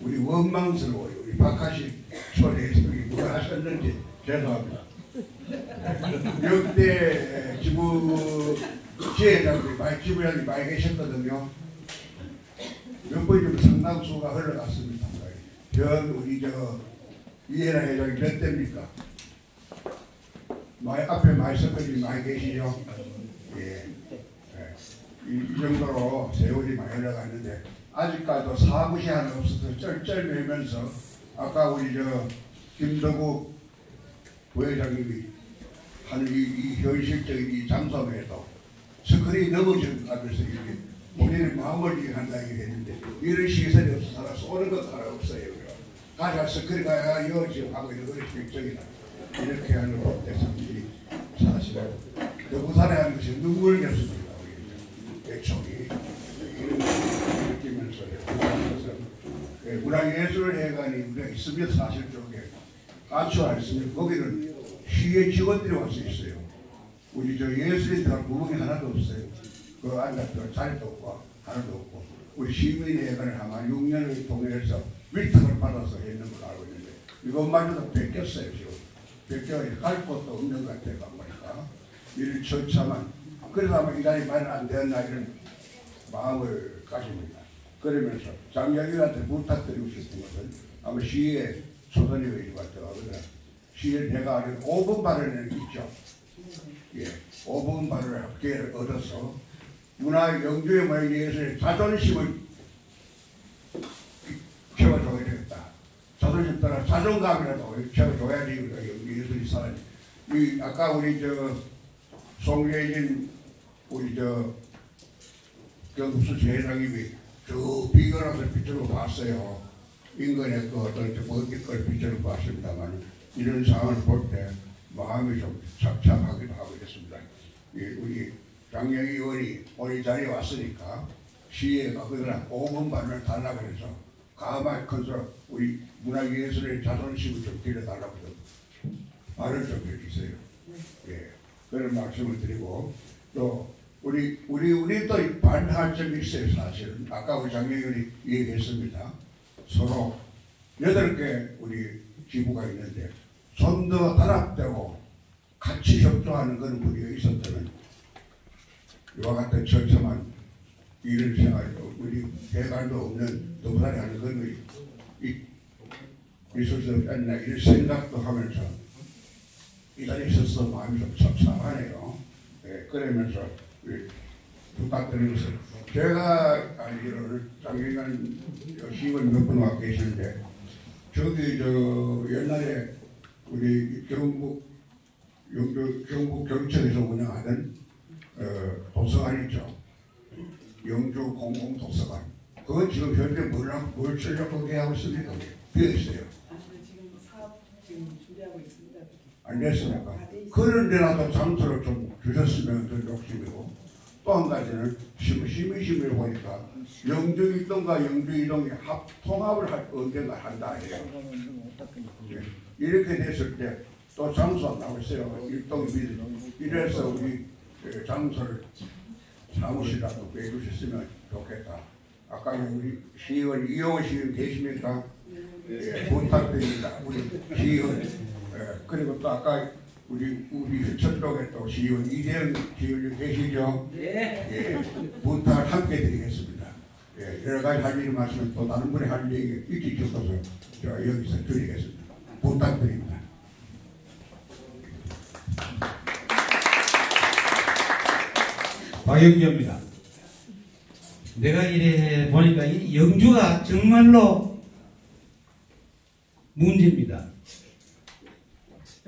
우리 원망스러워요. 우리 박하식 초대해석이 누가 하셨는지 죄송합니다. 역대 지부 지회장들이 많이 지부장이 많이 계셨거든요. 몇 번이 좀 상당수가 흘러갔습니다. 현 우리 저 이해라 회장이 몇 대입니까? 많이 앞에 섞어지 많이 계시죠? 예. 예. 이, 이 정도로 세월이 많이 흘러갔는데 아직까지도 사무실 하나 없어서 쩔쩔매면서 아까 우리 저 김덕국 부회장님이 하는 이, 이 현실적인 이 장소에도 스크린이 넘어진 앞에서 이렇게 본인의 마음을 이해한다 얘기했는데 이런 시설이 없어서 쏘는 것 하나 없어요. 가자 스크린 가야 여지 하고 있는 것이 결정이다. 이렇게 하는 대상들이 사실은 그 부산에 하는 것이 애청이 이런 걸 느끼면서 문화예술회관이 우리가 있으면 사실 쪽에 감추어 있으면 거기는 시의 직원들이 와서 있어요. 우리 저 예술인들 구멍이 하나도 없어요. 그 앉았던 자리도 없고 하나도 없고 우리 시민회관을 아마 6년을 통해서 밀탁을 받아서 했는 걸로 알고 있는데 이것마저도 뺏겼어요 지금. 뺏겨 갈 곳도 없는 것 같아요. 보니까 이를 처참한 그래서 아마 이 자리 마련 안 되었나 이런 마음을 가집니다. 그러면서 장경일한테 부탁드리고 싶은 것은 아마 시의 초선이 의원한테 하거나 시의 내가 아는 5분 발언을 있죠. 예, 5분 발언을 기회를 얻어서 문화 영주의 문화 예술의 자존심을 키워줘야 되겠다. 자존심 따라 자존감이라도 키워줘야지 우리가 예술이 살아야 이 아까 우리 저 송예진 우리 저 경국수 제회장님이 저 비거라서 비춰를 봤어요. 인근의 그 어떤 먼길 걸 비춰를 봤습니다만 이런 상황을 볼 때 마음이 좀 착잡하기도 하고 이랬습니다. 이 우리 장영희 의원이 이 자리에 왔으니까 시에가 그들한 5분 반을 달라고 해서 가만히 커서 우리 문화예술의 자존심을 좀 길러달라고 좀 말을 좀 해주세요. 예, 그런 말씀을 드리고 또 우리 우리 우리 또 반할 점이 있어요 사실은 아까 우리 의원이 얘기했습니다. 서로 여덟 개 우리 지부가 있는데 좀 더 단합되고 같이 협조하는 그런 분위기가 있었다면 이와 같은 처참한 일을 생활 우리 대관도 없는 그런 거 이- 없지 않나 이런 생각도 하면서 이 자리에 있어서 마음이 좀 섭섭하네요. 예, 그러면서 부탁드리는 것은 제가 알기로는 장기간 시월 몇분 와 계시는데 저기 저 옛날에 우리 경북 영도 경북 경찰에서 운영하는 어, 도서관 있죠. 영주 공공 도서관. 그건 지금 현재 뭐랑 뭘 쓰려고 하고 있습니까? 비어 있어요. 지금 사업 지금 준비하고 있습니다. 안 됐습니까? 있습니다. 그런 데라도 장소를 좀 주셨으면 더 욕심이고 또 한 가지는 심- 심의심을 보니까 영주 일동과 영주 이동이 합 통합을 할, 언젠가 한다 해요. 예. 이렇게 됐을 때 또 장소 있어요. 일동 미 이래서 우리 그 장소를 사무실이라도 빼주셨으면 좋겠다. 아까 우리 시의원 이용호 시의원 계십니까? 예, 부탁드립니다. 우리 시의원 예, 그리고 또 아까 우리 우리 휴천 쪽에 또 시의원 이재영 시의원 계시죠? 예, 부탁을 함께 드리겠습니다. 예, 여러 가지 할 일이 많으면 또 다른 분이 할 얘기 일찍 적어서 제가 여기서 드리겠습니다. 부탁드립니다. 박영규입니다. 내가 이래 보니까 이 영주가 정말로 문제입니다.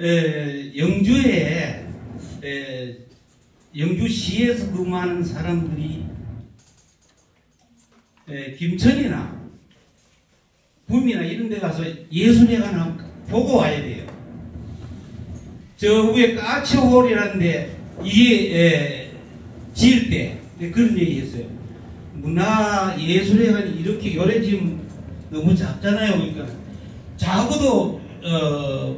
에, 영주에 에, 영주시에서 근무하는 사람들이 에, 김천이나 구미나 이런 데 가서 예술회관 보고 와야 돼요. 저 위에 까치홀이라는데 이게 에, 지을 때 네, 그런 얘기 했어요. 문화 예술회관이 이렇게 요래 지금 너무 작잖아요. 그러니까 작아도 어,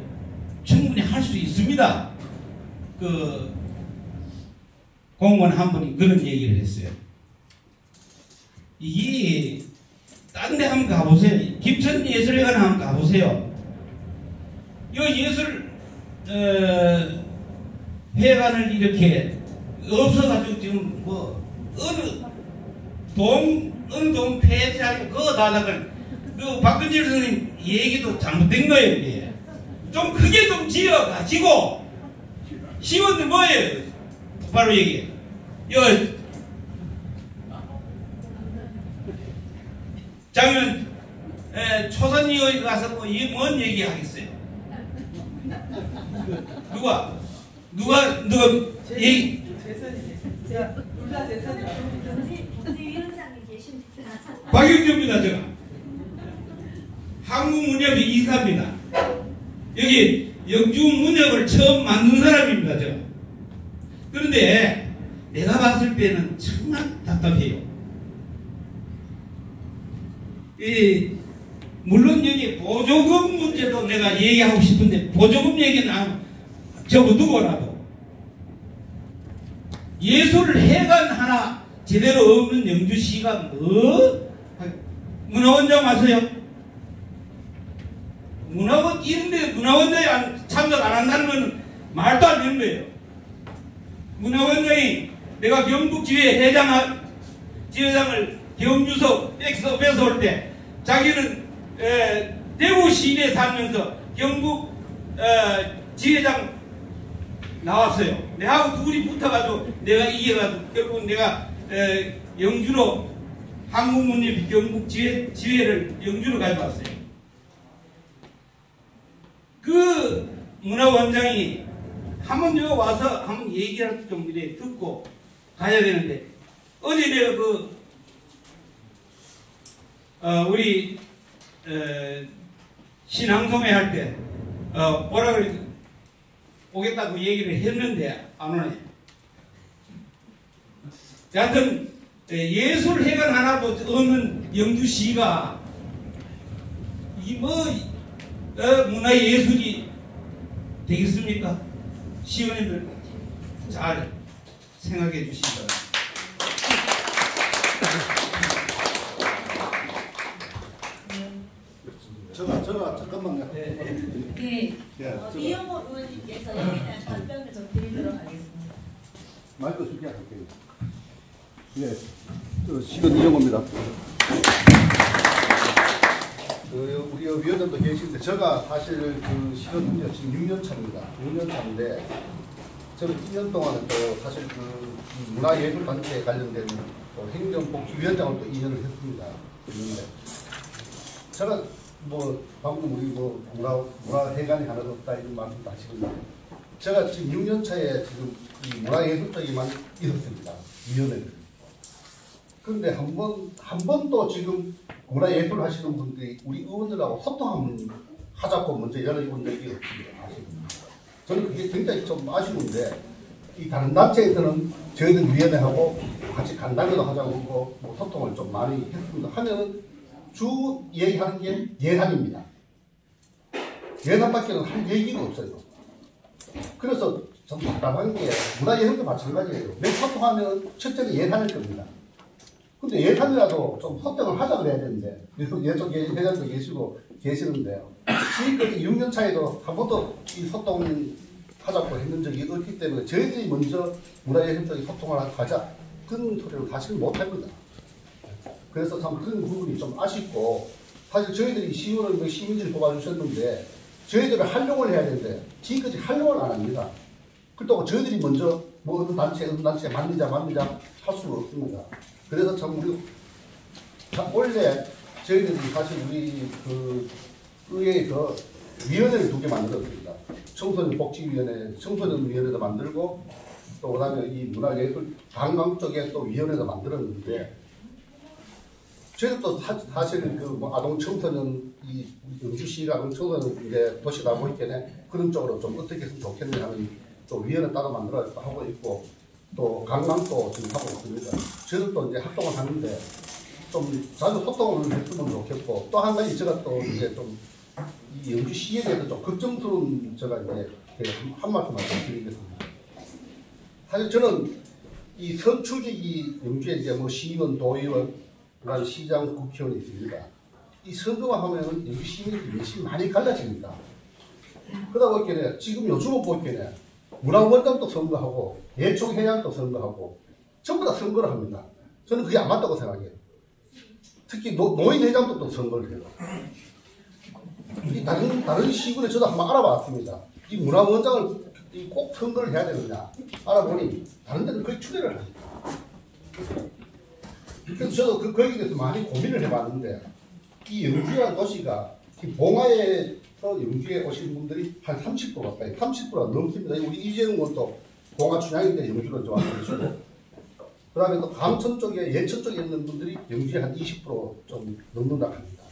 충분히 할 수 있습니다. 그 공무원 한 분이 그런 얘기를 했어요. 이게 딴데 한번 가보세요. 김천 예술회관 한번 가보세요. 이 예술 어, 회관을 이렇게 없어가지고 지금 뭐 어느 동 어느 동 폐쇄하고 그거 다다가 그 박근질 선생님 얘기도 잘못된 거예요. 이게. 좀 크게 좀 지어 가지고 시원들 뭐예요? 바로 얘기해. 여 장면 에, 초선이어에 가서 뭐이뭔 얘기 하겠어요? 누가 누가 누가 얘기 국제 계십니다. 박영규입니다, 제가. 한국문협의 이사입니다. 여기 영주문협을 처음 만든 사람입니다, 제가. 그런데 내가 봤을 때는 정말 답답해요. 이, 물론 여기 보조금 문제도 내가 얘기하고 싶은데 보조금 얘기는 안 접어두고라도 예술 회관 하나 제대로 없는 영주시가 뭐 문화원장 아세요? 문화원 이런데 문화원장이 안- 참석 안 한다는 건 말도 안 되는 거예요. 문화원장이 내가 경북지회 회장 지회장을 경주서 엑서 뺏어올 때 자기는 에, 대구 시내 살면서 경북 에, 지회장 나왔어요. 내하고 둘이 붙어가지고 내가 이겨가지고 결국 내가 에, 영주로 한국문예 지회, 지회를 영주로 가져왔어요. 그 문화원장이 한번 여기 와서 한번 좀 이래 듣고 가야 되는데 어제 내가 그 어, 우리 에, 신앙송회 할때 어, 뭐라 그래 오겠다고 얘기를 했는데 안 오네. 여하튼 에, 예술회관 하나도 없는 영주시가 이뭐 어, 문화예술이 되겠습니까? 시원님들 잘 생각해 주시기 바랍니다. 저가 저가 잠깐만요. 네, 예, 어, 저가 이영호 의원님께서 여기에 대한 답변을 좀 드리도록 하겠습니다. 마이크 준비할게요. 예, 저 시건 이영호입니다. 그 우리 위원장도 계시는데 제가 사실 그 시건은요 지금 6년 차입니다. 6년 차인데 저는 1년 동안은 또 사실 그 문화예술단체에 관련된 또 행정복지위원장을 또 2년을 했습니다. 했는데 제가 뭐 방금 우리 뭐 문화 문화회관이 하나 없다 이런 말씀도 하시거든요. 제가 지금 6년 차에 지금 이 문화예술 쪽에만 있었습니다. 위원회 를. 그런데 한 번, 한 번도 지금 문화 예술 하시는 분들이 우리 의원들하고 소통 한번 하자고 먼저 연락해 본 적이 없습니다. 저는 그게 굉장히 좀 아쉬운데 이 다른 단체에서는 저희들 위원회하고 같이 간담회도 하자고 하고 뭐 소통을 좀 많이 했습니다. 하면은 주 얘기하는 게 예산입니다. 예산밖에는 할 얘기가 없어요. 그래서 좀 답답한 게 문화예술도 마찬가지예요. 내 소통하면 첫째는 예산일 겁니다. 근데 예산이라도 좀 소통을 하자 그래야 되는데 예쪽 회장도 계시고 계시는데요. 지금까지 6년 차에도 한 번도 이 소통 하자고 했는 적이 없기 때문에 저희들이 먼저 문화예술 쪽에 소통을 하자 그런 소리를 사실 못합니다. 그래서 참 그런 부분이 좀 아쉽고 사실 저희들이 시민을 뭐 시민들이 뽑아주셨는데 저희들을 활용을 해야 되는데 지금까지 활용을 안 합니다. 그렇다고 저희들이 먼저 뭐 어느 단체 어느 단체 만들자 만들자 할 수가 없습니다. 그래서 참 우리 자, 원래 저희들이 사실 우리 그 의회에서 위원회를 두 개 만들었습니다. 청소년 복지위원회, 청소년 위원회도 만들고 또 그다음에 이 문화예술 관광 쪽에 또 위원회도 만들었는데 저희도 사, 사실 그뭐 아동 청소년 이 영주시가 아동 청소년 이제 도시다 보니까 그런 쪽으로 좀 어떻게 했으면 좋겠냐 하는 또 위원회 따로 만들어 하고 있고 또 관광도 지금 하고 있습니다. 저희도 또 이제 활동을 하는데 좀 자주 소통을 했으면 좋겠고 또 한 가지 제가 또 이제 좀 이 영주시에 대해서 좀 걱정스러운 제가 이제 한 말씀 말씀드리겠습니다. 사실 저는 이 선출직이 영주에 이제 뭐 시의원, 도의원, 그다음 시장, 국회의원이 있습니다. 이 선거가 하면은 영주 시민들이 많이 갈라집니다. 그러다 보니까 지금 요즘은 보니까 문화원장도 선거하고 예총회장도 선거하고 전부 다 선거를 합니다. 저는 그게 안 맞다고 생각해요. 특히 노, 노인회장도 또 선거를 해요. 이 다른 다른 시군에 저도 한번 알아봤습니다. 이 문화원장을 이꼭 선거를 해야 되느냐 알아보니 다른 데는 거의 추대를 합니다. 그래서 저도 그, 거기에 대해서 많이 고민을 해봤는데 이 영주라는 도시가 이 봉화에서 영주에 오신 분들이 한 30% 가까이 30%가 넘습니다. 우리 이재용 의원도 봉화 춘향인데 영주로 좋아하는 것이고 그 다음에 또 감천 쪽에 예천 쪽에 있는 분들이 영주에 한 20%좀 넘는다 합니다.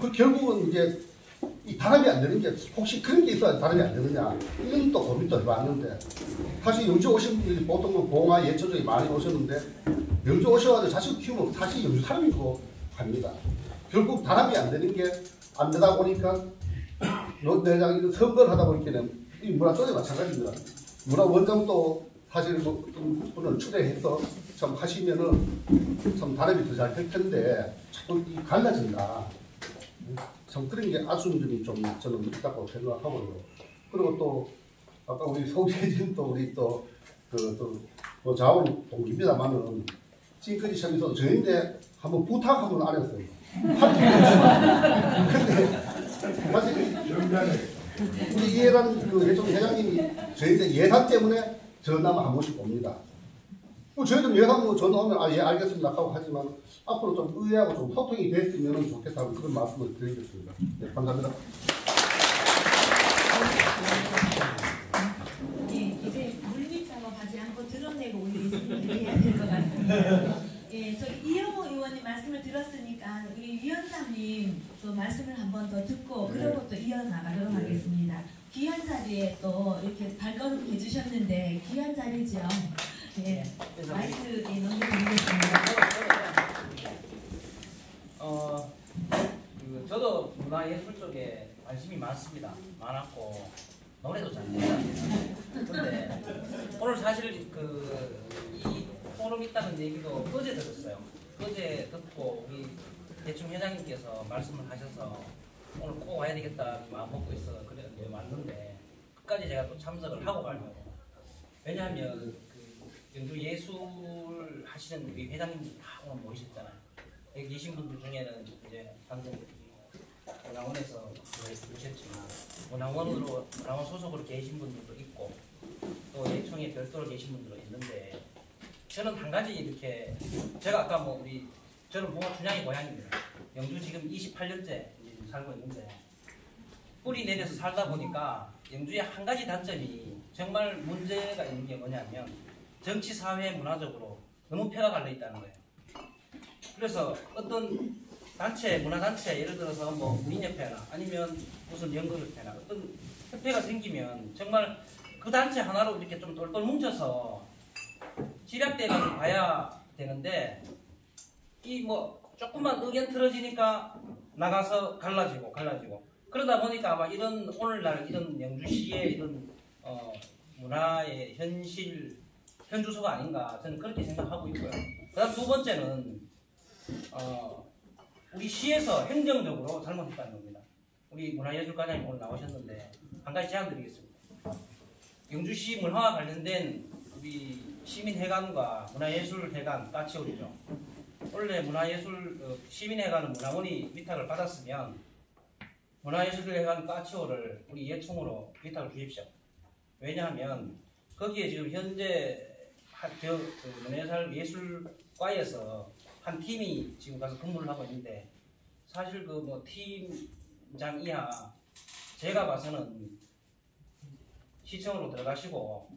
그 결국은 이제 이 단합이 안 되는 게 혹시 그런 게 있어야 단합이 안 되느냐 이런 또 고민도 해봤는데 사실 영주 오신 분들이 보통은 봉화 예천 쪽에 많이 오셨는데 영주 오셔가지고 자식 키우면 사실 영주 사람이고 갑니다. 결국 단합이 안 되는 게 안 되다 보니까 노대장 이런 선거를 하다 보니까는 이 문화 쪽에 마찬가지입니다. 문화 원장도 사실 뭐 분을 초대해서 참 하시면은 참 단합이 더 잘 될 텐데 자꾸 이 갈라진다. 참 그런 게 아쉬운 점이 좀 저는 있다고 생각하고요. 그리고 또 아까 우리 송혜진 또 우리 또 그또 자원 동기입니다만은 지금까지 시험에서 저희인데 한번 부탁 한번 안 했어요. 근데 사실 우리 이해란 그 예총 회장님이 저희한테 예산 때문에 전화만 한 번씩 옵니다. 뭐 저희들 예산 뭐 전화 오면 아예 알겠습니다 하고 하지만 앞으로 좀 의회하고 좀 소통이 됐으면 좋겠다는 그런 말씀을 드리겠습니다. 네, 감사합니다. 예, 물밑 작업하지 않고 드러내고 우리 해야 될 것 같습니다. 예, 저기 이영호 의원님 말씀을 들었으니까 우리 위원장님 또 말씀을 한 번 더 듣고 그러고 또 이어나가도록 하겠습니다. 귀한 자리에 또 이렇게 발걸음 해주셨는데 귀한 자리죠. 예, 마이크 예, 넘겨드리겠습니다. 어, 그 저도 문화예술 쪽에 관심이 많습니다. 많았고 노래도 잘 못합니다. 근데 오늘 사실 그 이 포럼 있다는 얘기도 어제 들었어요. 어제 듣고 우리 대충 회장님께서 말씀을 하셔서 오늘 꼭 와야 되겠다 마음 먹고 있어 그래 왔는데 끝까지 제가 또 참석을 하고 가려고. 왜냐하면 그 영주 예술 하시는 우리 회장님들 다 오늘 모이셨잖아요. 여기 계신 분들 중에는 이제 방금 문화원에서 보셨지만 문화원으로 문화원 소속으로 계신 분들도 있고 또 예총에 별도로 계신 분들도 있는데 저는 한 가지 이렇게 제가 아까 뭐 우리 저는 봉화 춘향이 고향입니다. 영주 지금 28년째 살고 있는데 뿌리 내려서 살다 보니까 영주의 한 가지 단점이 정말 문제가 있는 게 뭐냐면 정치, 사회, 문화적으로 너무 폐가 갈려 있다는 거예요. 그래서 어떤 단체 문화단체 예를 들어서 뭐 민협회나 아니면 무슨 연극협회나 어떤 협회가 생기면 정말 그 단체 하나로 이렇게 좀 똘똘 뭉쳐서 지략대가 봐야 되는데 이 뭐 조금만 의견 틀어지니까 나가서 갈라지고 갈라지고 그러다 보니까 아마 이런 오늘날 이런 영주시의 이런 어, 문화의 현실 현주소가 아닌가 저는 그렇게 생각하고 있고요. 그다음 두 번째는 어, 우리 시에서 행정적으로 잘못했다는 겁니다. 우리 문화예술과장님 오늘 나오셨는데 한 가지 제안 드리겠습니다. 영주시 문화와 관련된 우리 시민회관과 문화예술회관 까치오리죠. 원래 문화예술 어, 시민회관은 문화원이 위탁을 받았으면 문화예술회관 까치오를 우리 예총으로 위탁을 주십시오. 왜냐하면 거기에 지금 현재 그 문예살 예술과에서 한 팀이 지금 가서 근무를 하고 있는데 사실 그 뭐 팀장 이하 제가 봐서는 시청으로 들어가시고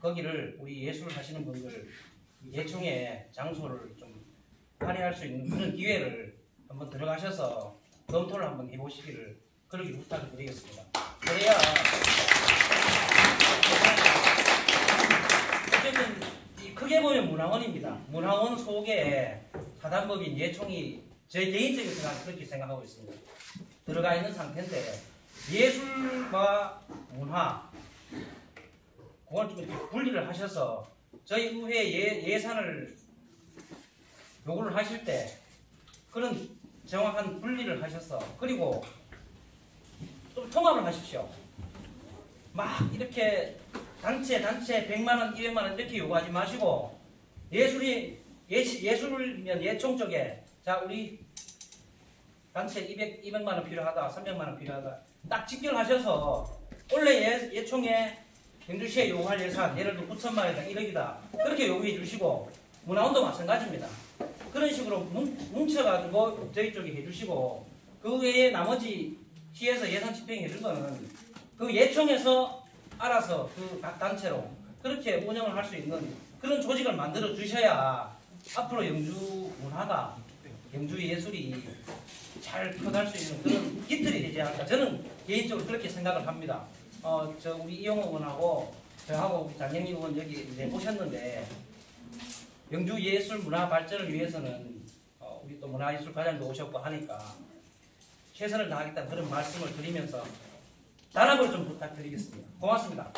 거기를 우리 예술 하시는 분들 예총의 장소를 좀 할애할 수 있는 그런 기회를 한번 들어가셔서 검토를 한번 해보시기를 그렇게 부탁을 드리겠습니다. 그래야 어쨌든 이 크게 보면 문화원입니다. 문화원 속에 사단법인 예총이 제 개인적인 생각 그렇게 생각하고 있습니다. 들어가 있는 상태인데 예술과 문화 그걸 좀 분리를 하셔서 저희 의회 예, 예산을 요구를 하실 때 그런 정확한 분리를 하셔서 그리고 좀 통합을 하십시오. 막 이렇게 단체 단체 100만 원, 200만 원 이렇게 요구하지 마시고 예술이 예, 예술이면 예총 쪽에 자 우리 단체 200, 200만 원 필요하다, 300만 원 필요하다 딱 직결하셔서 원래 예, 예총에 경주시에 요구할 예산 예를 들어 9천만 원이다 1억이다 그렇게 요구해 주시고 문화원도 마찬가지입니다. 그런 식으로 뭉, 뭉쳐가지고 저희 쪽에 해주시고 그 외에 나머지 시에서 예산 집행해 준 거는 그 예총에서 알아서 그 각 단체로 그렇게 운영을 할 수 있는 그런 조직을 만들어 주셔야 앞으로 영주 문화가 영주 예술이 잘 커갈 수 있는 그런 깃들이 되지 않을까 저는 개인적으로 그렇게 생각을 합니다. 어, 저 우리 이용호 의원하고 저하고 장영희 의원 여기 이제 오셨는데 영주 예술 문화 발전을 위해서는 어, 우리 또 문화예술 과장도 오셨고 하니까 최선을 다하겠다는 그런 말씀을 드리면서 단합을 좀 부탁드리겠습니다. 고맙습니다.